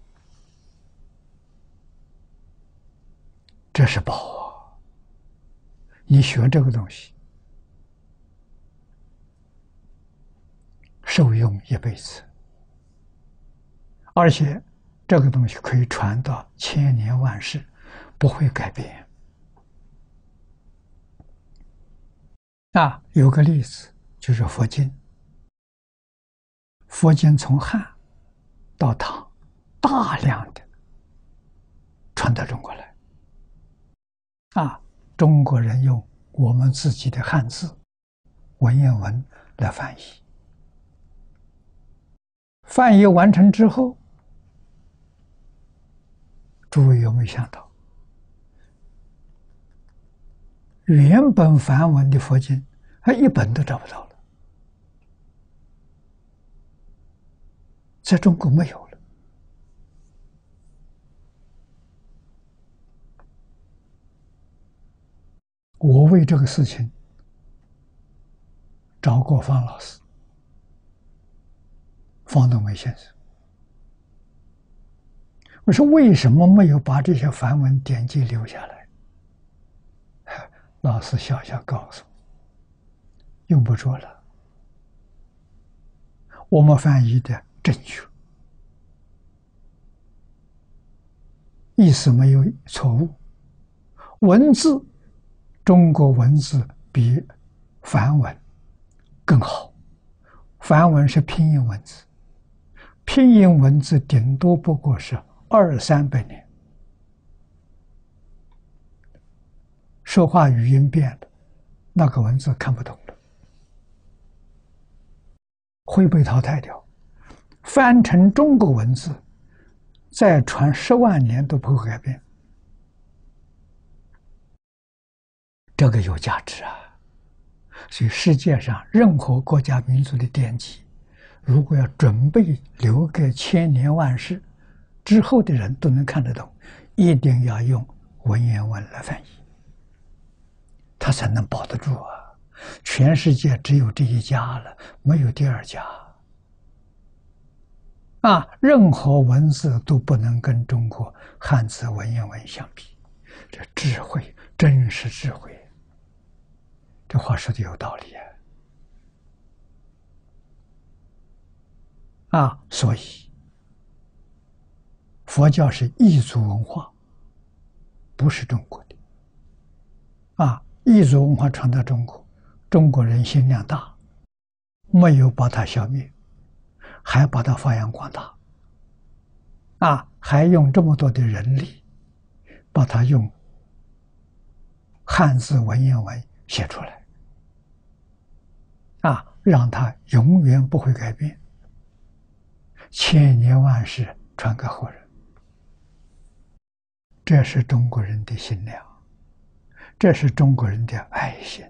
这是宝！你学这个东西，受用一辈子，而且这个东西可以传到千年万世，不会改变。啊，有个例子就是佛经。佛经从汉到唐，大量的传到中国来。啊，中国人用我们自己的汉字文言文来翻译。翻译完成之后，诸位有没有想到？原本梵文的佛经，还一本都找不到了，在中国没有了。我为这个事情找过方老师、方东梅先生，我说为什么没有把这些梵文典籍留下来？老师笑笑告诉：“用不着了，我们翻译的正确，意思没有错误，文字中国文字比梵文更好。梵文是拼音文字，拼音文字顶多不过是二三百年。”说话语音变了，那个文字看不懂了，会被淘汰掉。翻成中国文字，再传十万年都不会改变。这个有价值啊！所以世界上任何国家民族的典籍，如果要准备留给千年万世之后的人都能看得懂，一定要用文言文来翻译。他才能保得住啊！全世界只有这一家了，没有第二家。啊，任何文字都不能跟中国汉字文言文相比。这智慧，真是智慧。这话说的有道理啊！啊，所以佛教是异族文化，不是中国的。啊。异族文化传到中国，中国人心量大，没有把它消灭，还把它发扬光大，啊，还用这么多的人力，把它用汉字文言文写出来，啊，让他永远不会改变，千年万世传给后人，这是中国人的心量。这是中国人的爱心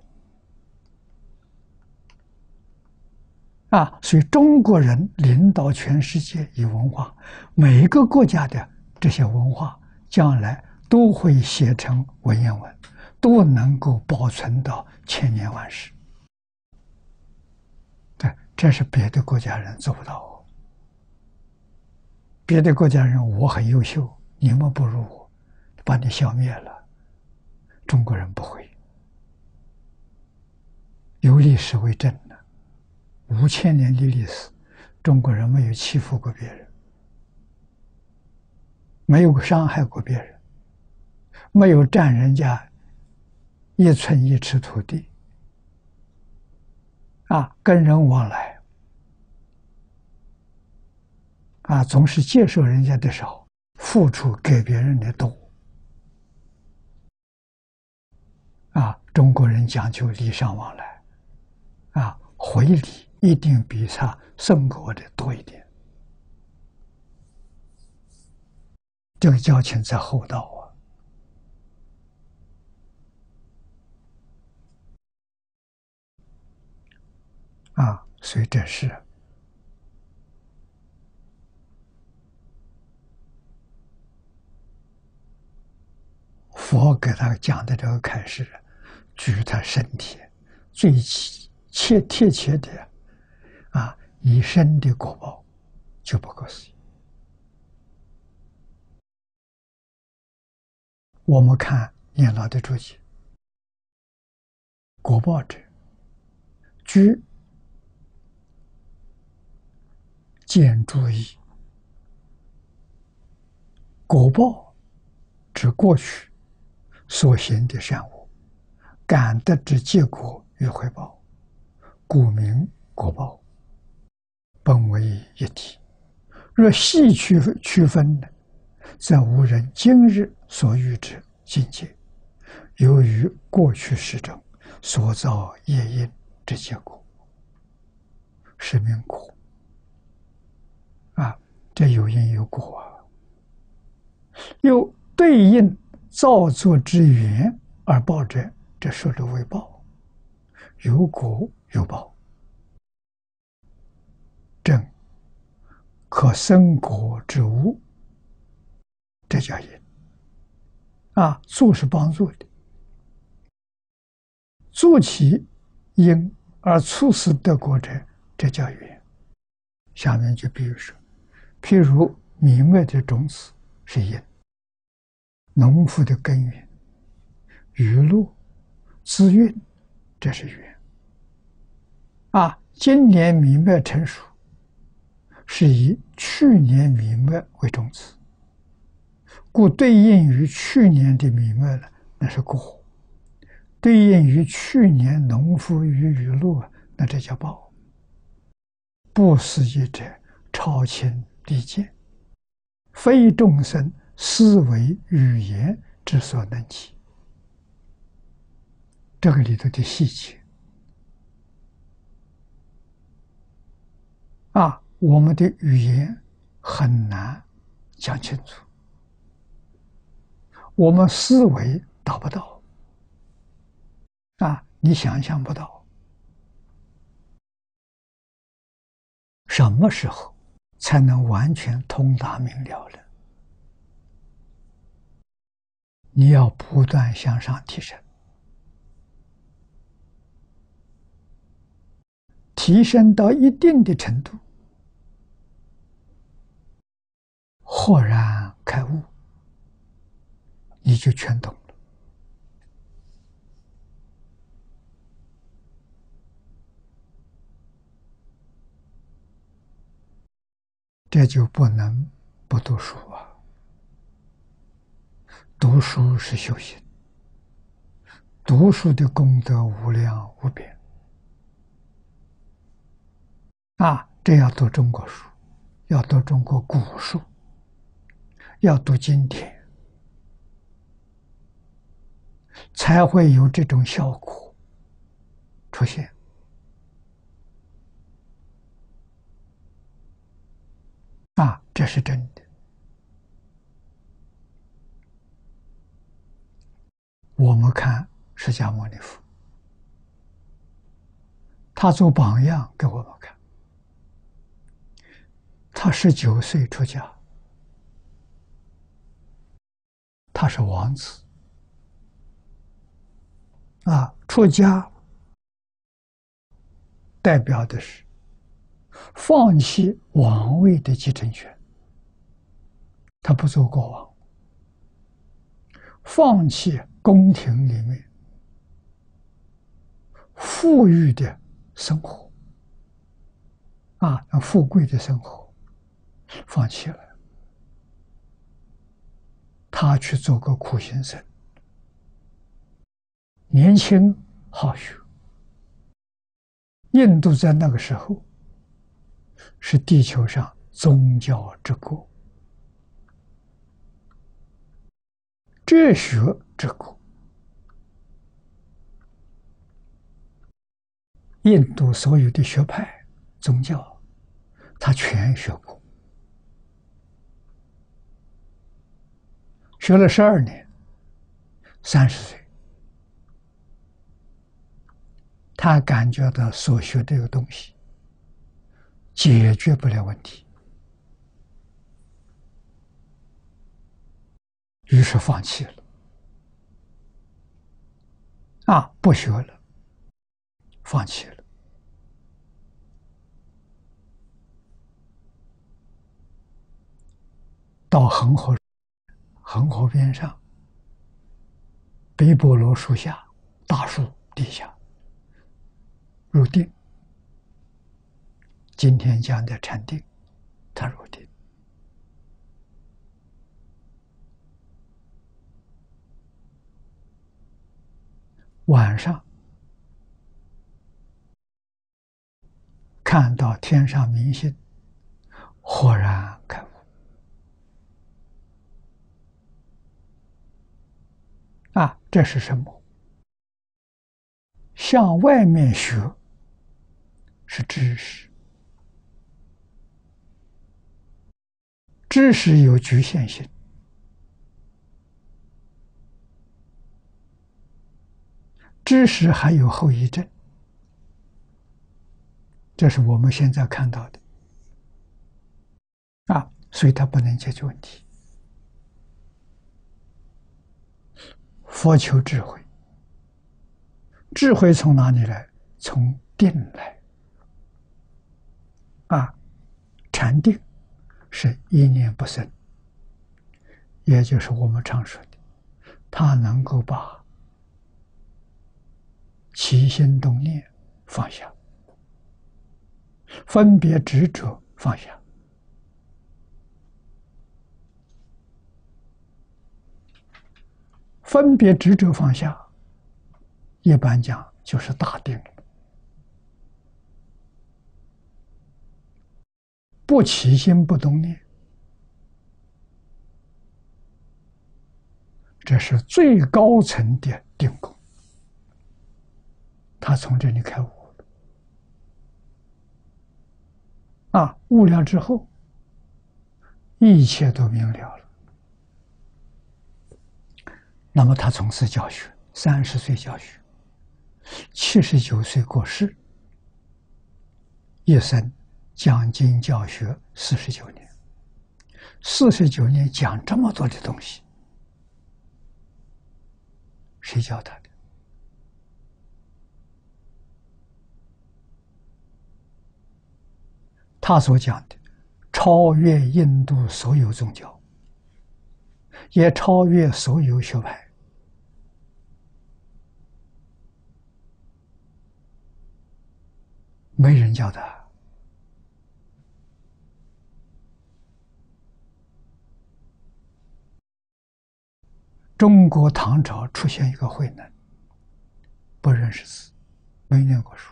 啊！所以中国人领导全世界以文化，每一个国家的这些文化，将来都会写成文言文，都能够保存到千年万世。这是别的国家人做不到。别的国家人我很优秀，你们不如我，把你消灭了。中国人不会有历史为证的，五千年的历史，中国人没有欺负过别人，没有伤害过别人，没有占人家一寸一尺土地，啊，跟人往来，啊，总是接受人家的少，付出给别人的多。啊，中国人讲究礼尚往来，啊，回礼一定比他送过的多一点。这个交情在厚道啊，啊，所以这是佛给他讲的这个开示，举他身体最切贴切的啊，一生的果报就不可思议。我们看念老的注解，果报者，居见注意，果报指过去所行的善恶，感得之结果与回报，故名果报，本为一体。若细区分区分呢？则无人今日所遇之境界，由于过去时中所造业因之结果，是名苦。啊，这有因有果啊，又对应造作之缘而报者，这说的为报，有果有报，正可生果之物。这叫因啊，助是帮助的，助其因而促使得果者，这叫缘。下面就比如说，譬如明白的种子是因，农夫的根源，雨露滋润，这是缘。啊，今年明灭成熟，是以去年明灭为种子。故对应于去年的米麦了，那是果；对应于去年农夫与雨露，那这叫报。不思议者，超前利见，非众生思维语言之所能及。这个里头的细节啊，我们的语言很难讲清楚。我们思维达不到啊，你想象不到，什么时候才能完全通达明了呢？你要不断向上提升，提升到一定的程度，豁然开悟。你就全懂了，这就不能不读书啊！读书是修行，读书的功德无量无边啊！这要读中国书，要读中国古书，要读经典。才会有这种效果出现啊！这是真。我们看释迦牟尼佛，他做榜样给我们看。他十九岁出家，他是王子。啊，出家代表的是放弃王位的继承权，他不做国王，放弃宫廷里面富裕的生活，啊，富贵的生活，放弃了，他去做个苦行僧。年轻好学，印度在那个时候是地球上宗教之国、哲学之国，印度所有的学派宗教，他全学过，学了十二年，三十岁，他感觉到所学这个东西解决不了问题，于是放弃了，啊，不学了。放弃了，到恒河恒河边上，北波罗树下大树底下入定。今天讲的禅定，他入定，晚上。看到天上明星，豁然开悟。啊，这是什么？向外面学是知识，知识有局限性，知识还有后遗症。这是我们现在看到的啊，所以它不能解决问题。佛求智慧，智慧从哪里来？从定来。啊，禅定是一念不生，也就是我们常说的，它能够把起心动念放下。分别执着放下，分别执着放下，一般讲就是大定，不起心不动念，这是最高层的定功。他从这里开悟。啊，悟了之后，一切都明了了。那么他从事教学，三十岁教学，七十九岁过世，一生讲经教学四十九年，四十九年讲这么多的东西，谁教他的？他所讲的，超越印度所有宗教，也超越所有学派，没人教他。中国唐朝出现一个慧能，不认识字，没念过书。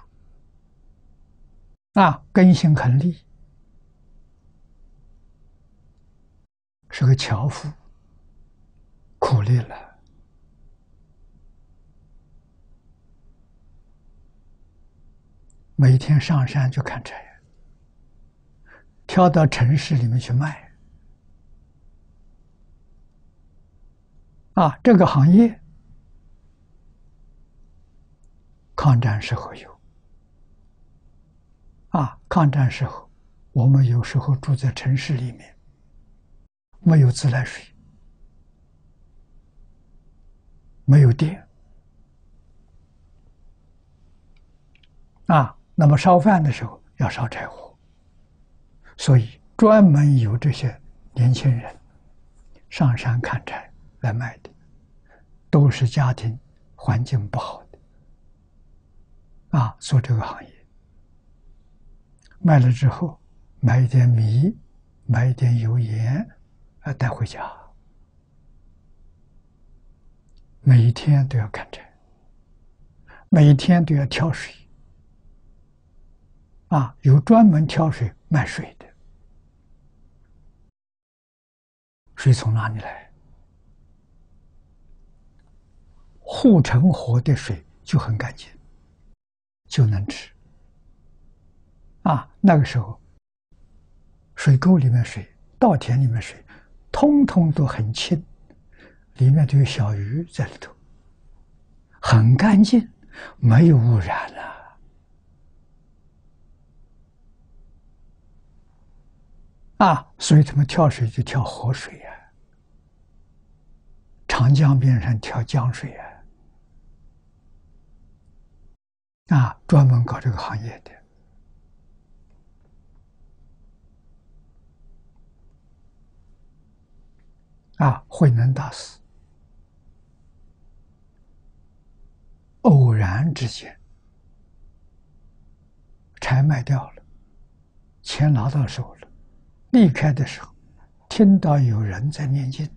啊，根性很利，是个樵夫，苦力了，每天上山就砍柴，挑到城市里面去卖。啊，这个行业，抗战时候有。啊，抗战时候，我们有时候住在城市里面，没有自来水，没有电，啊，那么烧饭的时候要烧柴火，所以专门有这些年轻人上山砍柴来卖的，都是家庭环境不好的，啊，做这个行业。卖了之后，买一点米，买一点油盐，啊，带回家。每天都要砍柴，每天都要挑水，啊，有专门挑水卖水的。水从哪里来？护城河的水就很干净，就能吃。啊，那个时候，水沟里面水、稻田里面水，通通都很清，里面都有小鱼在里头，很干净，没有污染了。啊，所以他们跳水就跳河水呀，长江边上跳江水呀，啊，专门搞这个行业的。啊，慧能大师偶然之间，柴卖掉了，钱拿到手了。离开的时候，听到有人在念经。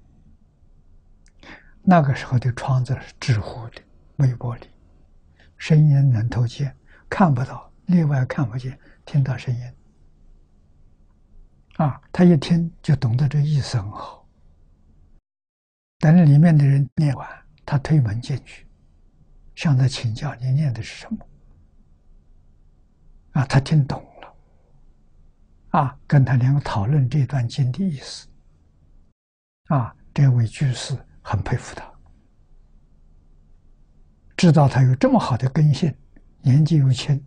那个时候的窗子是纸糊的，没有玻璃，声音能透见，看不到，内外看不见，听到声音。啊，他一听就懂得这意思很好。等里面的人念完，他推门进去，向他请教：“你念的是什么？”啊，他听懂了。啊，跟他两个讨论这段经的意思。啊，这位居士很佩服他，知道他有这么好的根性，年纪又轻，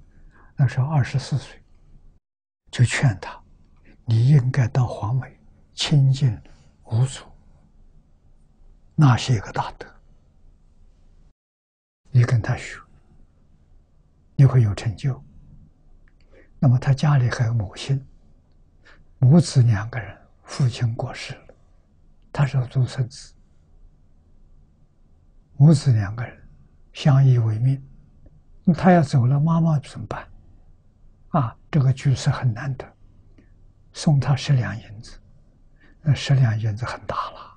那时候二十四岁，就劝他，你应该到黄梅亲近五祖，那是一个大德，你跟他学，你会有成就。那么他家里还有母亲。母子两个人，父亲过世了，他是独生子。母子两个人相依为命，那他要走了，妈妈怎么办？啊，这个局势很难得，送他十两银子，那十两银子很大了，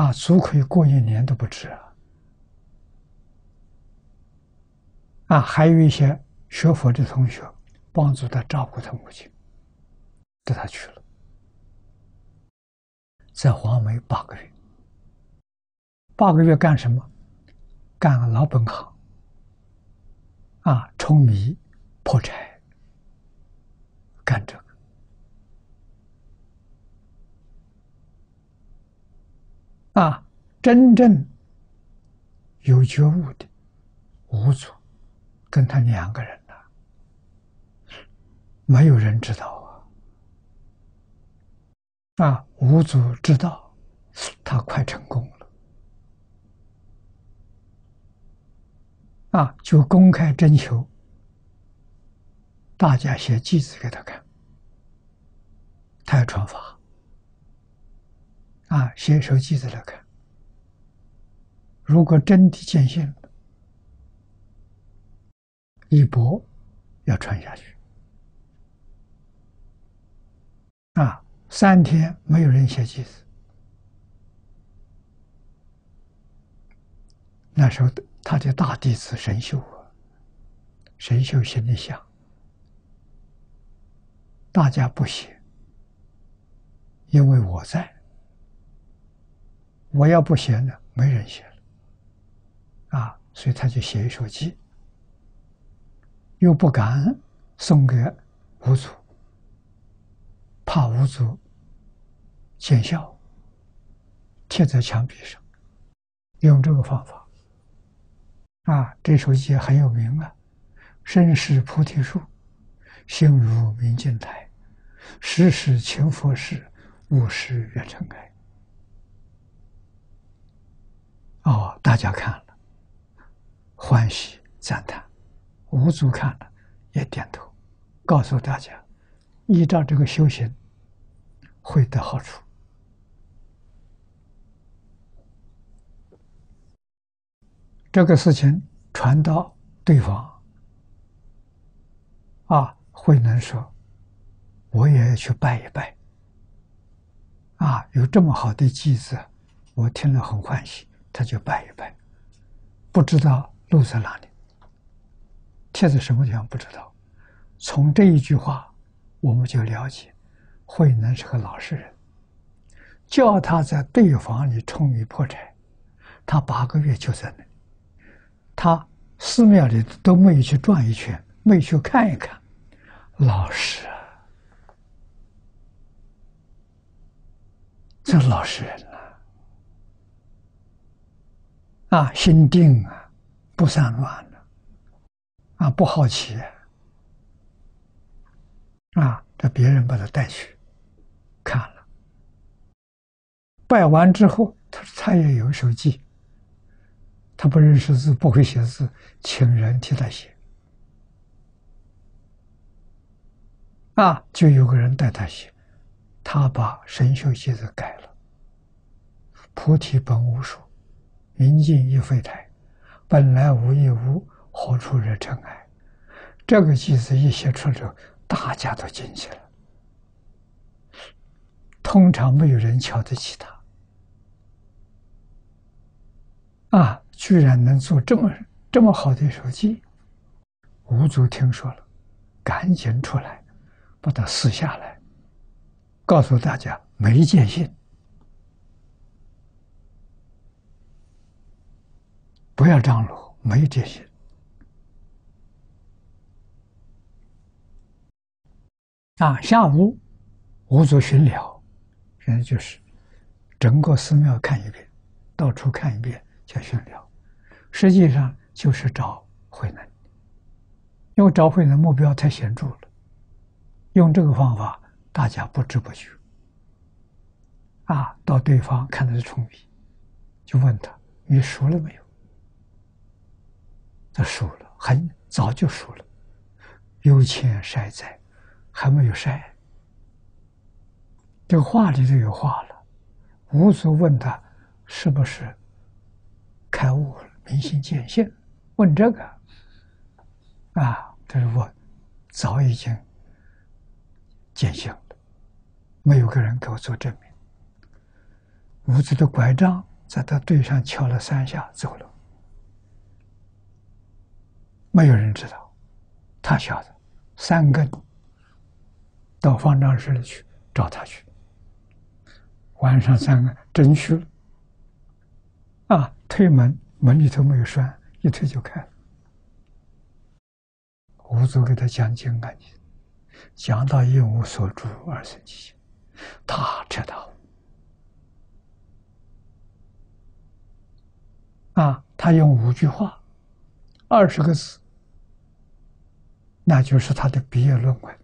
啊，足可以过一年都不止啊！啊，还有一些学佛的同学帮助他照顾他母亲。带他去了，在黄梅八个月，八个月干什么？干老本行，啊，舂米、破柴，干这个，啊，真正有觉悟的五祖，跟他两个人呢，没有人知道。啊！啊五祖知道他快成功了，啊，就公开征求大家写偈子给他看，他要传法，啊，写一首偈子来看。如果真的见信，一波要传下去，啊。三天没有人写偈子，那时候他的大弟子神秀啊，神秀心里想：大家不写，因为我在，我要不写呢，没人写了，啊，所以他就写一首偈，又不敢送给五祖。怕无祖见笑，贴在墙壁上，用这个方法。啊，这首诗很有名啊！身是菩提树，心如明镜台，时时勤佛事，勿使月尘埃。哦，大家看了，欢喜赞叹；无祖看了，也点头，告诉大家，依照这个修行。会得好处。这个事情传到对方，啊，慧能说：“我也要去拜一拜。”啊，有这么好的机子，我听了很欢喜，他就拜一拜。不知道路在哪里，贴在什么地方不知道。从这一句话，我们就了解。慧能是个老实人，叫他在对房里冲米破柴，他八个月就在那，他寺庙里都没有去转一圈，没去看一看，老实啊，这老实人啊，心定啊，不散乱了，啊，不好奇啊，这别人把他带去看了，拜完之后，他说他也有手记，他不认识字，不会写字，请人替他写。啊，就有个人带他写，他把神秀记子改了。菩提本无树，明镜亦非台，本来无一物，何处惹尘埃？这个句子一写出来，大家都惊喜了。通常没有人瞧得起他，啊，居然能做这么这么好的手机。吴祖听说了，赶紧出来。把它撕下来，告诉大家没见信，不要张罗，没这些。啊，下午无足寻了，现在就是整个寺庙看一遍，到处看一遍叫寻了，实际上就是找慧能，因为找慧能目标太显著了。用这个方法，大家不知不觉，啊，到对方看的是聪明，就问他：“你熟了没有？”他熟了，很早就输了。有钱晒在，还没有晒。这个话里头有话了。吴祖问他是不是开悟了，明心见性？问这个，啊，他说我早已经。见性了，没有个人给我做证明。吴子的拐杖在他腿上敲了三下，走了。没有人知道，他晓得。三更到方丈室里去找他去。晚上三更真去了，啊，推门门里头没有栓，一推就开了。五祖给他讲经啊，讲到一无所住而生其心，他知道啊，他用五句话，二十个字，那就是他的毕业论文，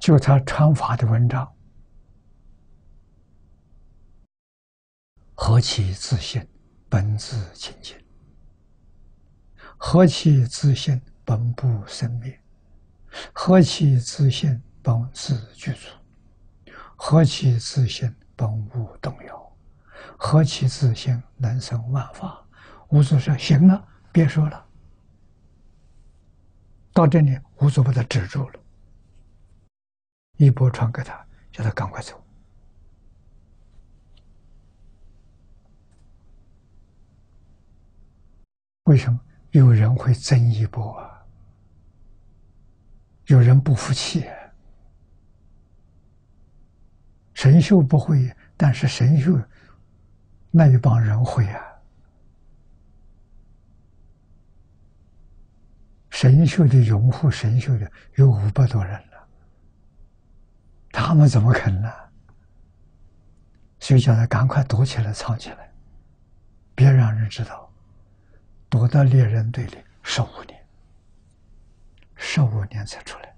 就他传法的文章，何其自信，本自清净；何其自信。本不生灭，何其自信本自具足；何其自信本无动摇；何其自信能生万法。无祖说：“行了，别说了。”到这里，无祖把他止住了，一波传给他，叫他赶快走。为什么有人会争一波啊？有人不服气，神秀不会，但是神秀那一帮人会啊。神秀的拥护，神秀的有五百多人了，他们怎么肯呢？所以叫他赶快躲起来，藏起来，别让人知道，躲到猎人堆里十五年。十五年才出来，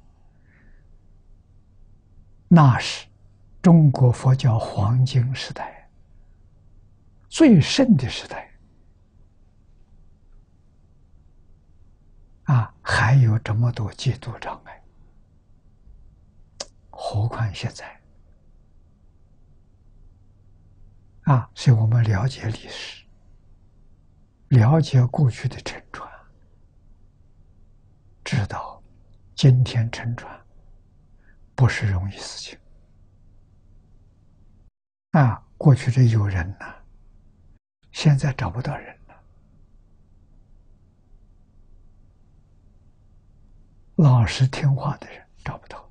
那是中国佛教黄金时代，最盛的时代啊！还有这么多嫉妒障碍，何况现在啊？所以我们了解历史，了解过去的沉船。知道今天沉船不是容易事情啊！过去这有人呐，现在找不到人了。老实听话的人找不到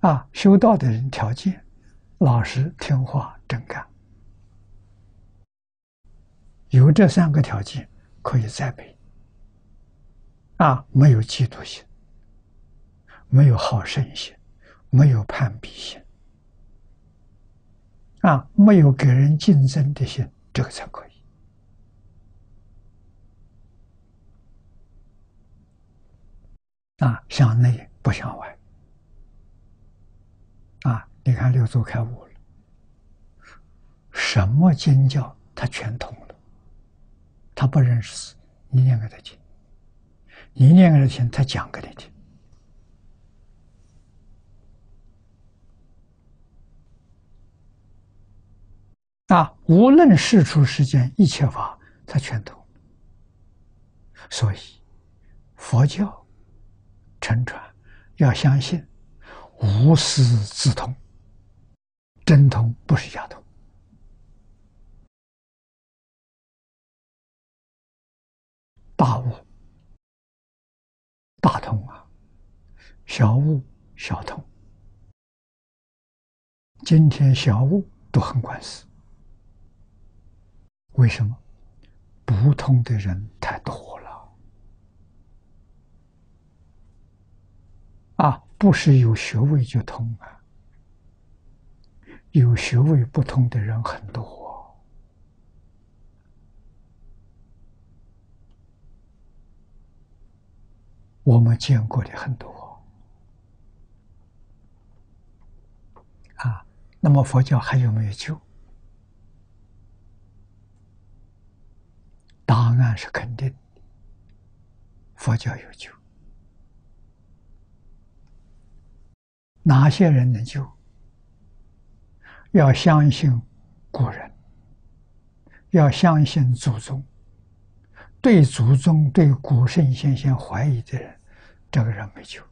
啊！修道的人条件，老实听话真干。有这三个条件，可以栽培。啊，没有嫉妒心，没有好胜心，没有攀比心，啊，没有给人竞争的心，这个才可以。啊，向内不向外。啊，你看六祖开悟了，什么经教他全通了。他不认识字，你念给他听；你念给他听，他讲给你听。啊，无论世出世间一切法，他全通。所以，佛教乘传要相信，无师自通，真通不是假通。大悟，大通啊；小悟，小通。今天小悟都很管事，为什么？不通的人太多了啊！不是有学位就通啊，有学位不通的人很多。我们见过的很多啊，那么佛教还有没有救？答案是肯定，佛教有救。哪些人能救？要相信古人，要相信祖宗。对祖宗、对古圣先贤怀疑的人。这个人没救，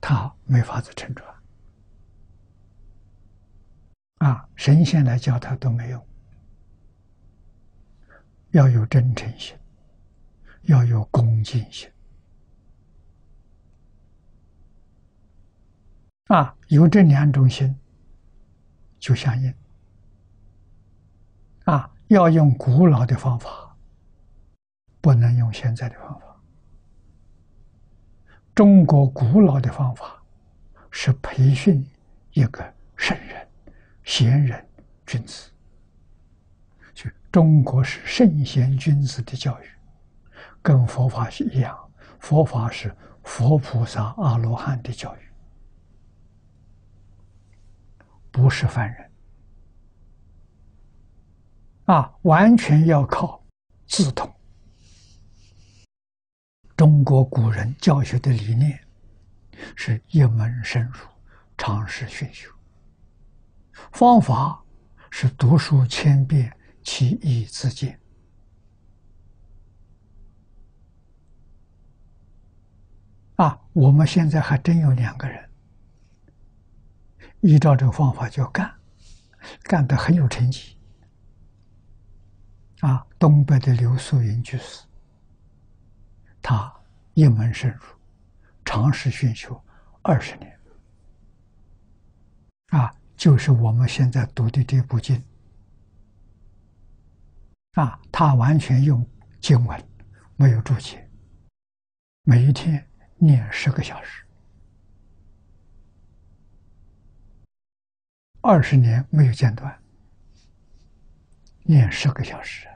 他没法子成传啊！神仙来教他都没用，要有真诚心，要有恭敬心啊！有这两种心，就相应啊！要用古老的方法，不能用现在的方法。中国古老的方法是培训一个圣人、贤人、君子。就中国是圣贤君子的教育，跟佛法是一样。佛法是佛菩萨、阿罗汉的教育，不是凡人。啊，完全要靠自通。中国古人教学的理念是一门深入，尝试熏修。方法是读书千遍，其义自见。啊，我们现在还真有两个人依照这个方法就干，干得很有成绩。啊，东北的刘素云居士。他一门深入，尝试熏修二十年，啊，就是我们现在读的这部经，啊，他完全用经文，没有注解，每一天念十个小时，二十年没有间断，念十个小时，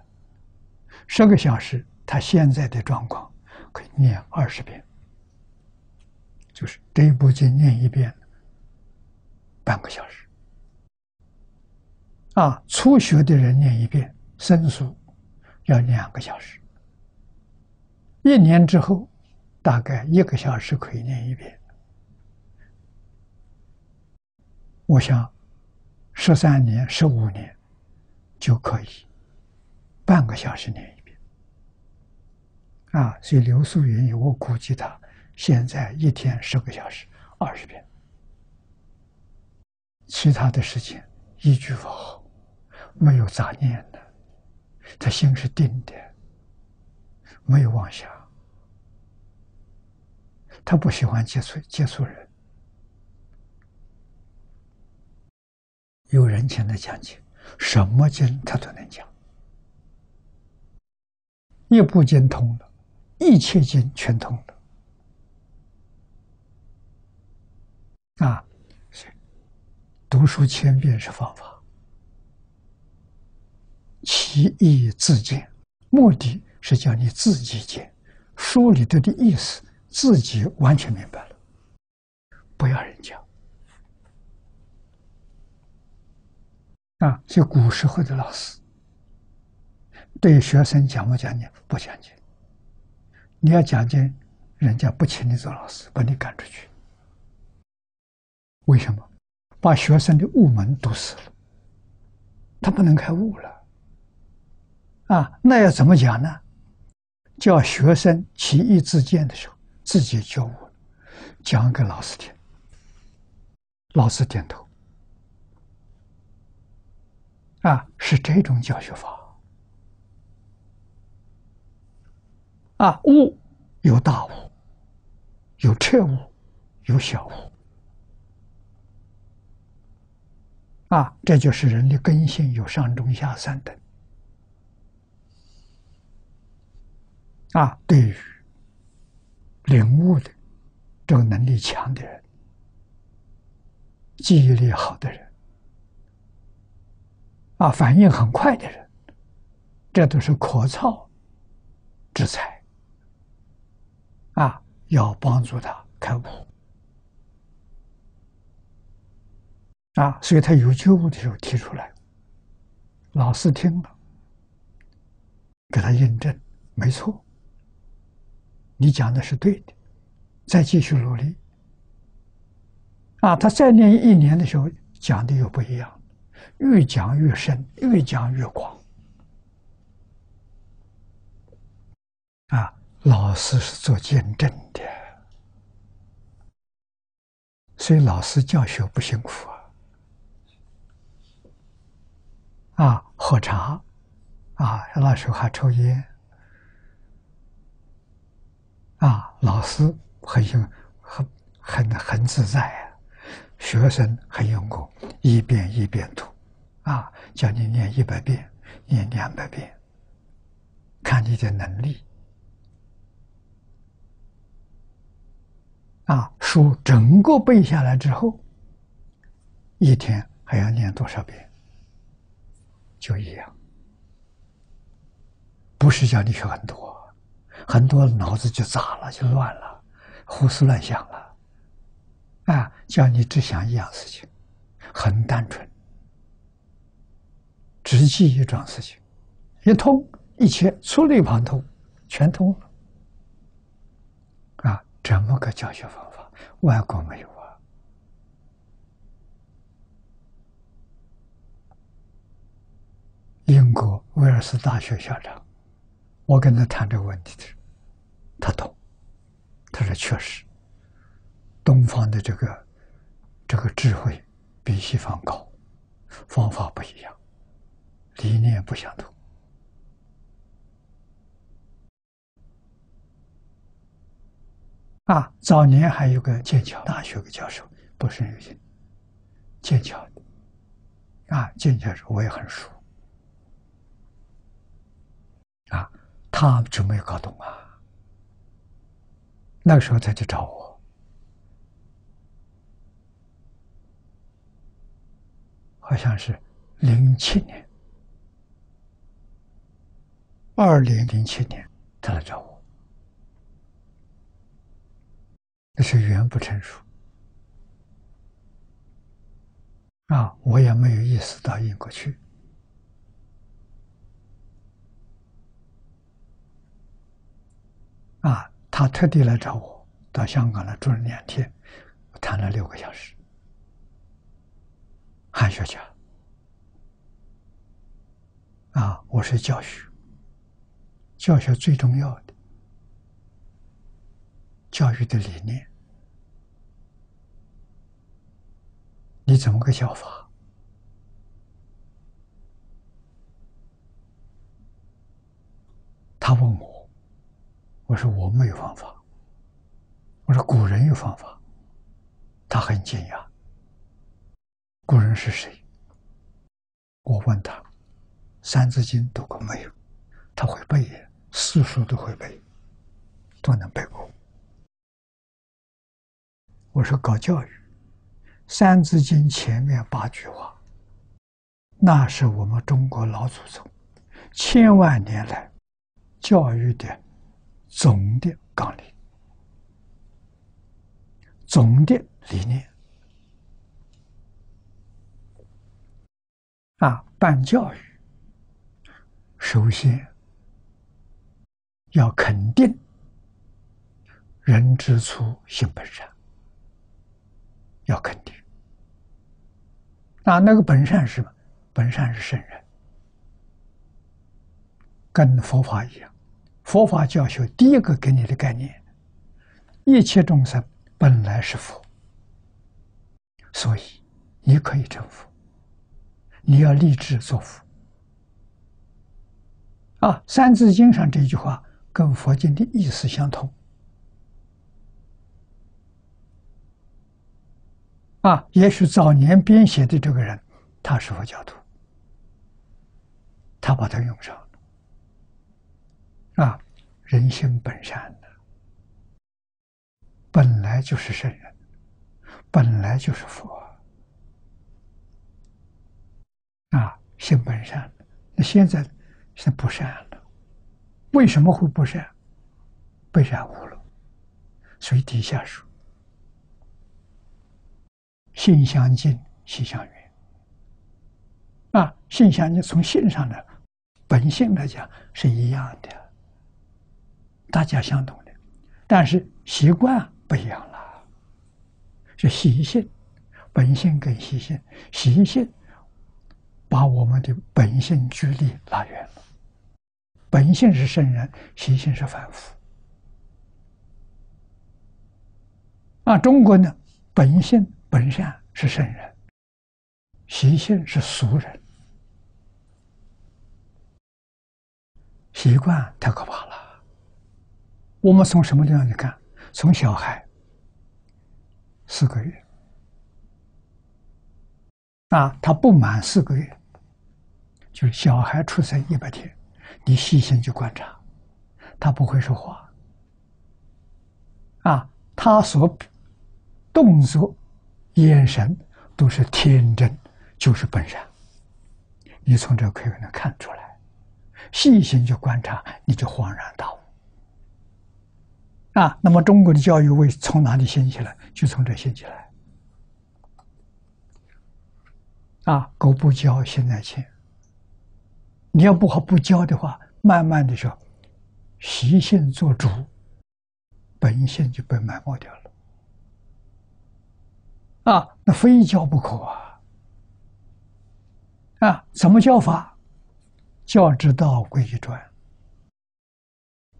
十个小时，他现在的状况。可以念二十遍，就是这一部经念一遍，半个小时。啊，初学的人念一遍生疏，要两个小时。一年之后，大概一个小时可以念一遍。我想，十三年、十五年就可以半个小时念一遍。啊，所以刘素云，我估计他现在一天十个小时，二十遍，其他的事情一句不好，没有杂念的，他心是定的，没有妄想，他不喜欢接触接触人，有人情的讲解，什么经他都能讲，一部经通了，一切经全通了。啊，读书千遍是方法，其意自见，目的是叫你自己见，书里头的意思自己完全明白了，不要人讲。啊，就古时候的老师，对学生讲不讲解？不讲解。你要讲解，人家不请你做老师，把你赶出去。为什么？把学生的悟门堵死了，他不能开悟了。啊，那要怎么讲呢？叫学生起意自见的时候，自己觉悟了，讲给老师听，老师点头。啊，是这种教学法。啊，悟有大悟，有彻悟，有小悟。啊，这就是人的根性，有上中下三等。啊，对于领悟的这个能力强的人，记忆力好的人，啊，反应很快的人，这都是可造之才。啊，要帮助他开悟。啊，所以他有觉悟的时候提出来，老师听了，给他印证，没错，你讲的是对的，再继续努力。啊，他再念一年的时候讲的又不一样，越讲越深，越讲越广。啊，老师是做见证的，所以老师教学不辛苦啊。啊，喝茶，啊，那时候还抽烟，啊，老师很用，很很很自在啊，学生很用功，一遍一遍读，啊，叫你念一百遍，念两百遍，看你的能力，啊，书整个背下来之后，一天还要念多少遍？就一样，不是叫你学很多，很多脑子就杂了，就乱了，胡思乱想了，啊，叫你只想一样事情，很单纯，只记一桩事情，一通一切触类旁通，全通了，啊，这么个教学方法，外国没有啊。英国威尔斯大学校长，我跟他谈这个问题的时候，他懂。他说：“确实，东方的这个这个智慧比西方高，方法不一样，理念不相同。”啊，早年还有个剑桥大学的教授，不是有些剑桥的，啊，剑桥我也很熟。啊，他就没有搞懂啊。那个时候他就找我，好像是零七年，二零零七年他来找我，那是缘不成熟啊，我也没有意识到英国去。啊，他特地来找我，到香港来住了两天，谈了六个小时。汉学家，啊，我是教学，教学最重要的教育的理念，你怎么个教法？他问我。我说我没有方法。我说古人有方法，他很惊讶。古人是谁？我问他，《三字经》读过没有？他会背，四书都会背，都能背过。我说搞教育，《三字经》前面八句话，那是我们中国老祖宗千万年来教育的总的纲领、总的理念。啊，办教育，首先要肯定人之初，性本善。要肯定，啊，那个本善是什么？本善是圣人，跟佛法一样。佛法教学第一个给你的概念，一切众生本来是佛，所以你可以成佛。你要立志做佛。啊，《三字经》上这句话跟佛经的意思相同。啊，也许早年编写的这个人，他是佛教徒，他把它用上了。啊，人性本善的，本来就是圣人，本来就是佛。啊，性本善，那现在是不善了，为什么会不善？被染污了，所以底下说。性相近，习相远。啊，性相近，从性上的本性来讲是一样的，大家相同的，但是习惯不一样了。是习性，本性跟习性，习性把我们的本性距离拉远了。本性是圣人，习性是凡夫。啊，中国呢，本性。本善是圣人，习性是俗人，习惯太可怕了。我们从什么地方去看？从小孩四个月啊，他不满四个月，就是小孩出生一百天，你细心去观察，他不会说话啊，他所动作。眼神都是天真，就是本善。你从这可以能看出来，细心去观察，你就恍然大悟。啊，那么中国的教育为从哪里兴起来？就从这兴起来。啊，狗不教，现在亲。你要不好不教的话，慢慢的说，习性做主，本性就被埋没掉了。啊，那非教不可啊！啊，怎么教法？教之道，贵以专。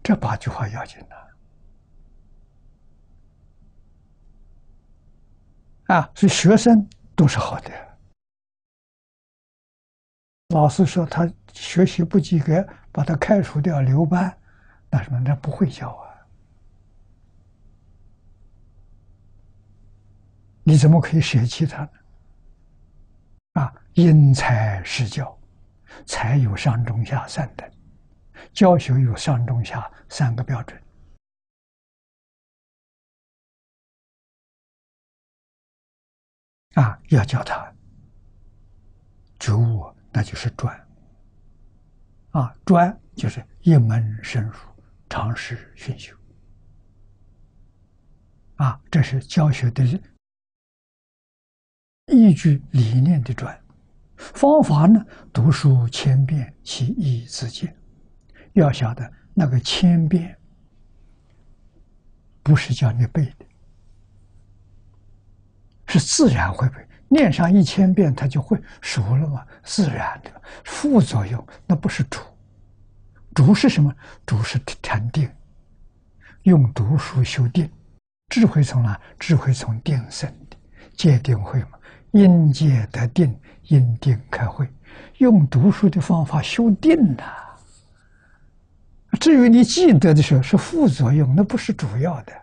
这八句话要紧的。啊，所以学生都是好的。老师说他学习不及格，把他开除掉，留班，那什么？那不会教啊。你怎么可以舍弃他呢？啊，因材施教，才有上中下三等，教学有上中下三个标准。啊，要教他觉悟，那就是专。啊，专就是一门深入，长时熏修。啊，这是教学的。依据理念的转方法呢？读书千遍，其义自见。要晓得那个千遍不是叫你背的，是自然会背。念上一千遍，他就会熟了嘛，自然的。副作用那不是主，主是什么？主是禅定，用读书修定，智慧从哪？智慧从定生的，戒定慧嘛。因戒得定，因定开慧，用读书的方法修定的。至于你记得的时候是副作用，那不是主要的。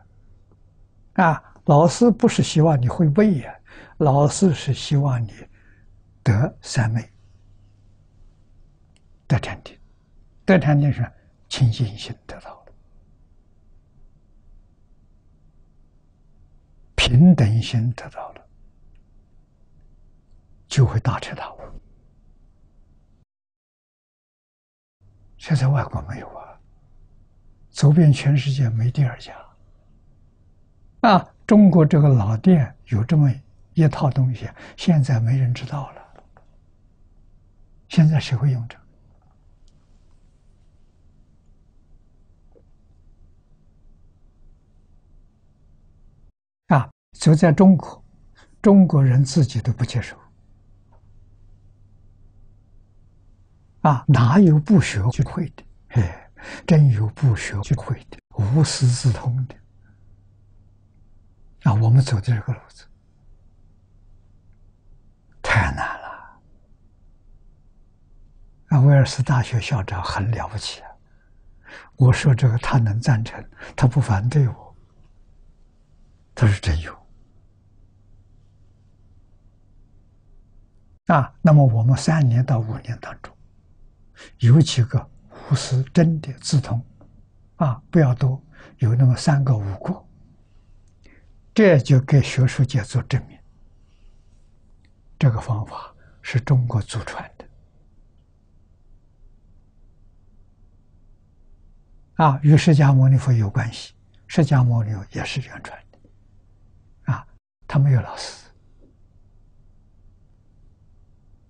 啊，老师不是希望你会背呀，老师是希望你得三昧，得禅定。得禅定是清净心得到了，平等心得到了，就会大彻大悟。现在外国没有啊，走遍全世界没第二家。啊，中国这个老店有这么一套东西，现在没人知道了。现在谁会用这？啊，就在中国，中国人自己都不接受。啊，哪有不学就会的？哎，真有不学就会的，无师自通的。啊，我们走的这个路子太难了。啊，威尔斯大学校长很了不起啊！我说这个他能赞成，他不反对我，他是真有。啊，那么我们三年到五年当中，有几个护士真的自通，啊，不要多，有那么三个五个，这就给学术界做证明，这个方法是中国祖传的。啊，与释迦牟尼佛有关系。释迦牟尼佛也是原传的，啊，他没有老师，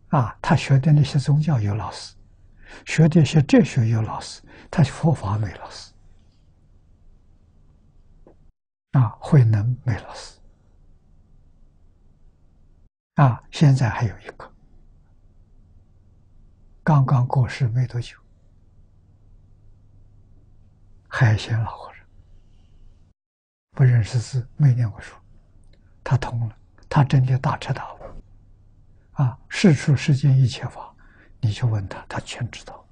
啊，他学的那些宗教有老师，学的一些哲学有老师，他佛法没老师，啊，慧能没老师，啊，现在还有一个，刚刚过世没多久。海鲜老和尚不认识字，没念过书，他通了，他真的大彻大悟啊！事出世间一切法，你去问他，他全知道，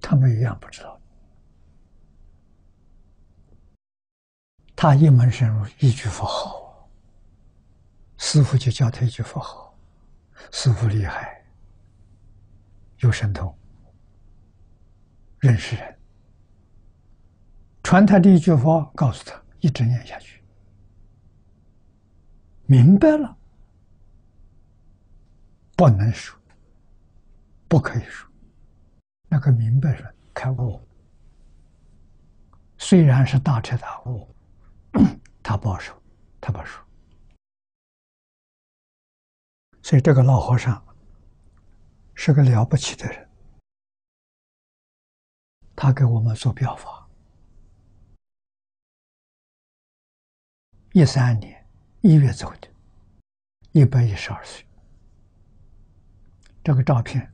他没有一样不知道。他一门深入，一句佛号，师傅就教他一句佛号，师傅厉害，有神通，认识人。传他的一句话，告诉他一直念下去，明白了，不能说，不可以说，那个明白人开悟，虽然是大彻大悟，他保守，他不说，所以这个老和尚是个了不起的人，他给我们做表法。一三年一月走的，一百一十二岁。这个照片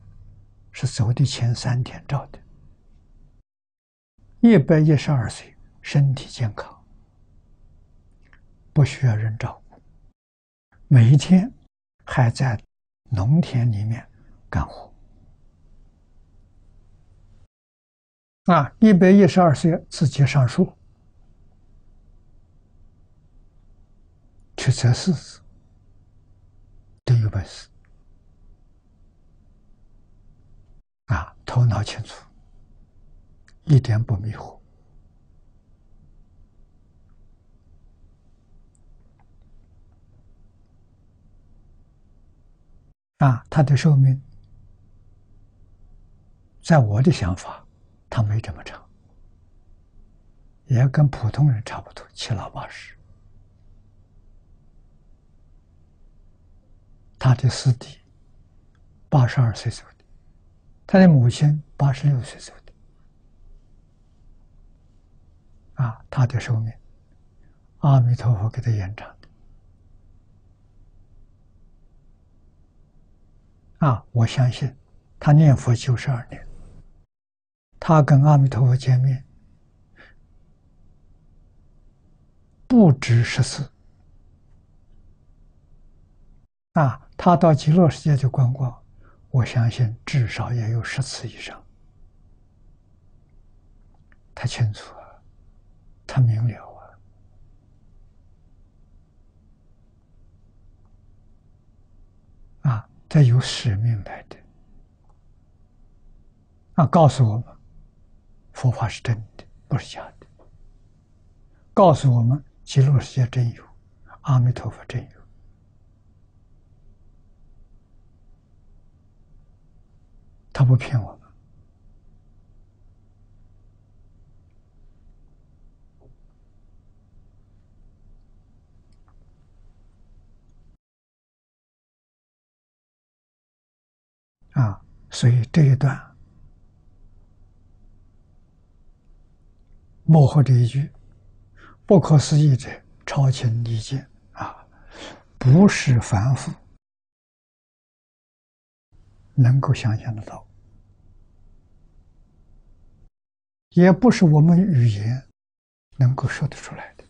是走的前三天照的。一百一十二岁，身体健康，不需要人照顾，每一天还在农田里面干活。啊，一百一十二岁自己上树。去测试，都有本事啊！头脑清楚，一点不迷糊啊！他的寿命，在我的想法，他没这么长，也跟普通人差不多，七老八十。他的师弟八十二岁走的，他的母亲八十六岁走的，啊，他的寿命，阿弥陀佛给他延长啊，我相信他念佛九十二年，他跟阿弥陀佛见面不止十次，啊。他到极乐世界去观光，我相信至少也有十次以上。他清楚啊，他明了啊，啊，他有使命来的，啊，告诉我们，佛法是真的，不是假的。告诉我们，极乐世界真有，阿弥陀佛真有。他不骗我啊！所以这一段幕后这一句“不可思议者，超情理解”啊，不是凡夫能够想象得到。也不是我们语言能够说得出来的，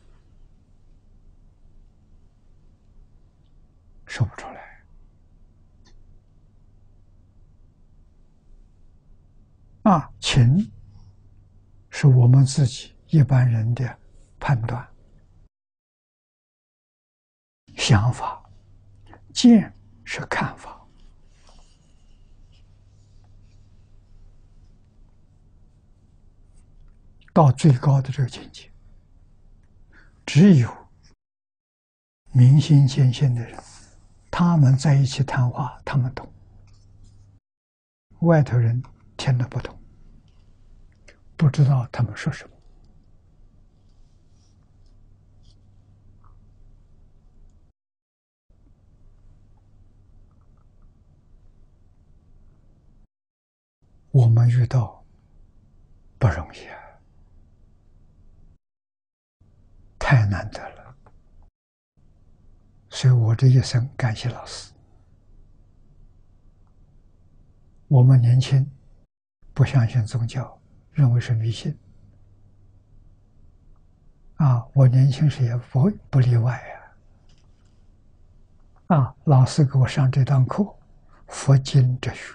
说不出来。啊，情是我们自己一般人的判断、想法；见是看法。到最高的这个境界，只有明心见性的人，他们在一起谈话，他们懂；外头人听得不懂，不知道他们说什么。我们遇到不容易啊。太难得了，所以我这一生感谢老师。我们年轻不相信宗教，认为是迷信。啊，我年轻时也不不例外呀。啊，老师给我上这堂课，佛经哲学。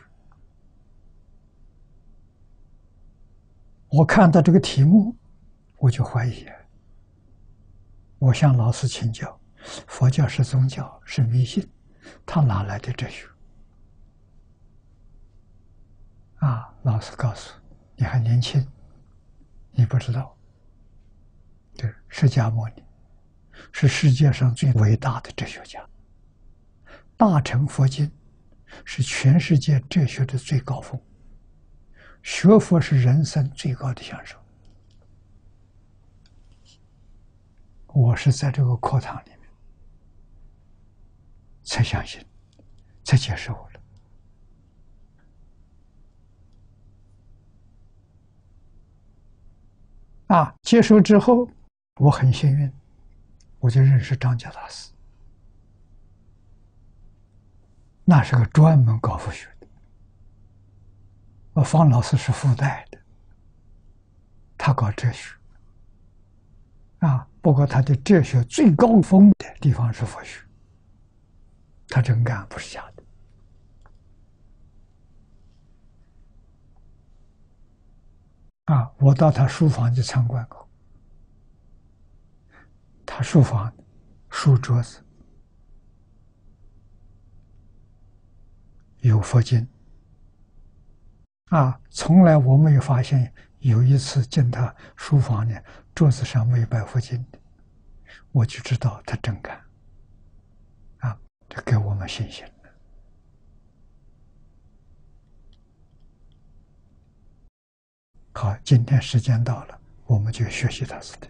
我看到这个题目，我就怀疑。我向老师请教，佛教是宗教，是迷信，他哪来的哲学？啊，老师告诉你还年轻，你不知道。对，释迦牟尼是世界上最伟大的哲学家，大乘佛经是全世界哲学的最高峰，学佛是人生最高的享受。我是在这个课堂里面才相信，才接受了。啊，接受之后，我很幸运，我就认识张家大师。那是个专门搞佛学的，我方老师是附带的，他搞哲学。啊，不过他的哲学最高峰的地方是佛学，他真干不是假的。啊，我到他书房去参观过，他书房书桌子有佛经，啊，从来我没有发现。有一次进他书房呢，桌子上没有摆佛经的，我就知道他真干，啊，这给我们信心了。好，今天时间到了，我们就学习他似的。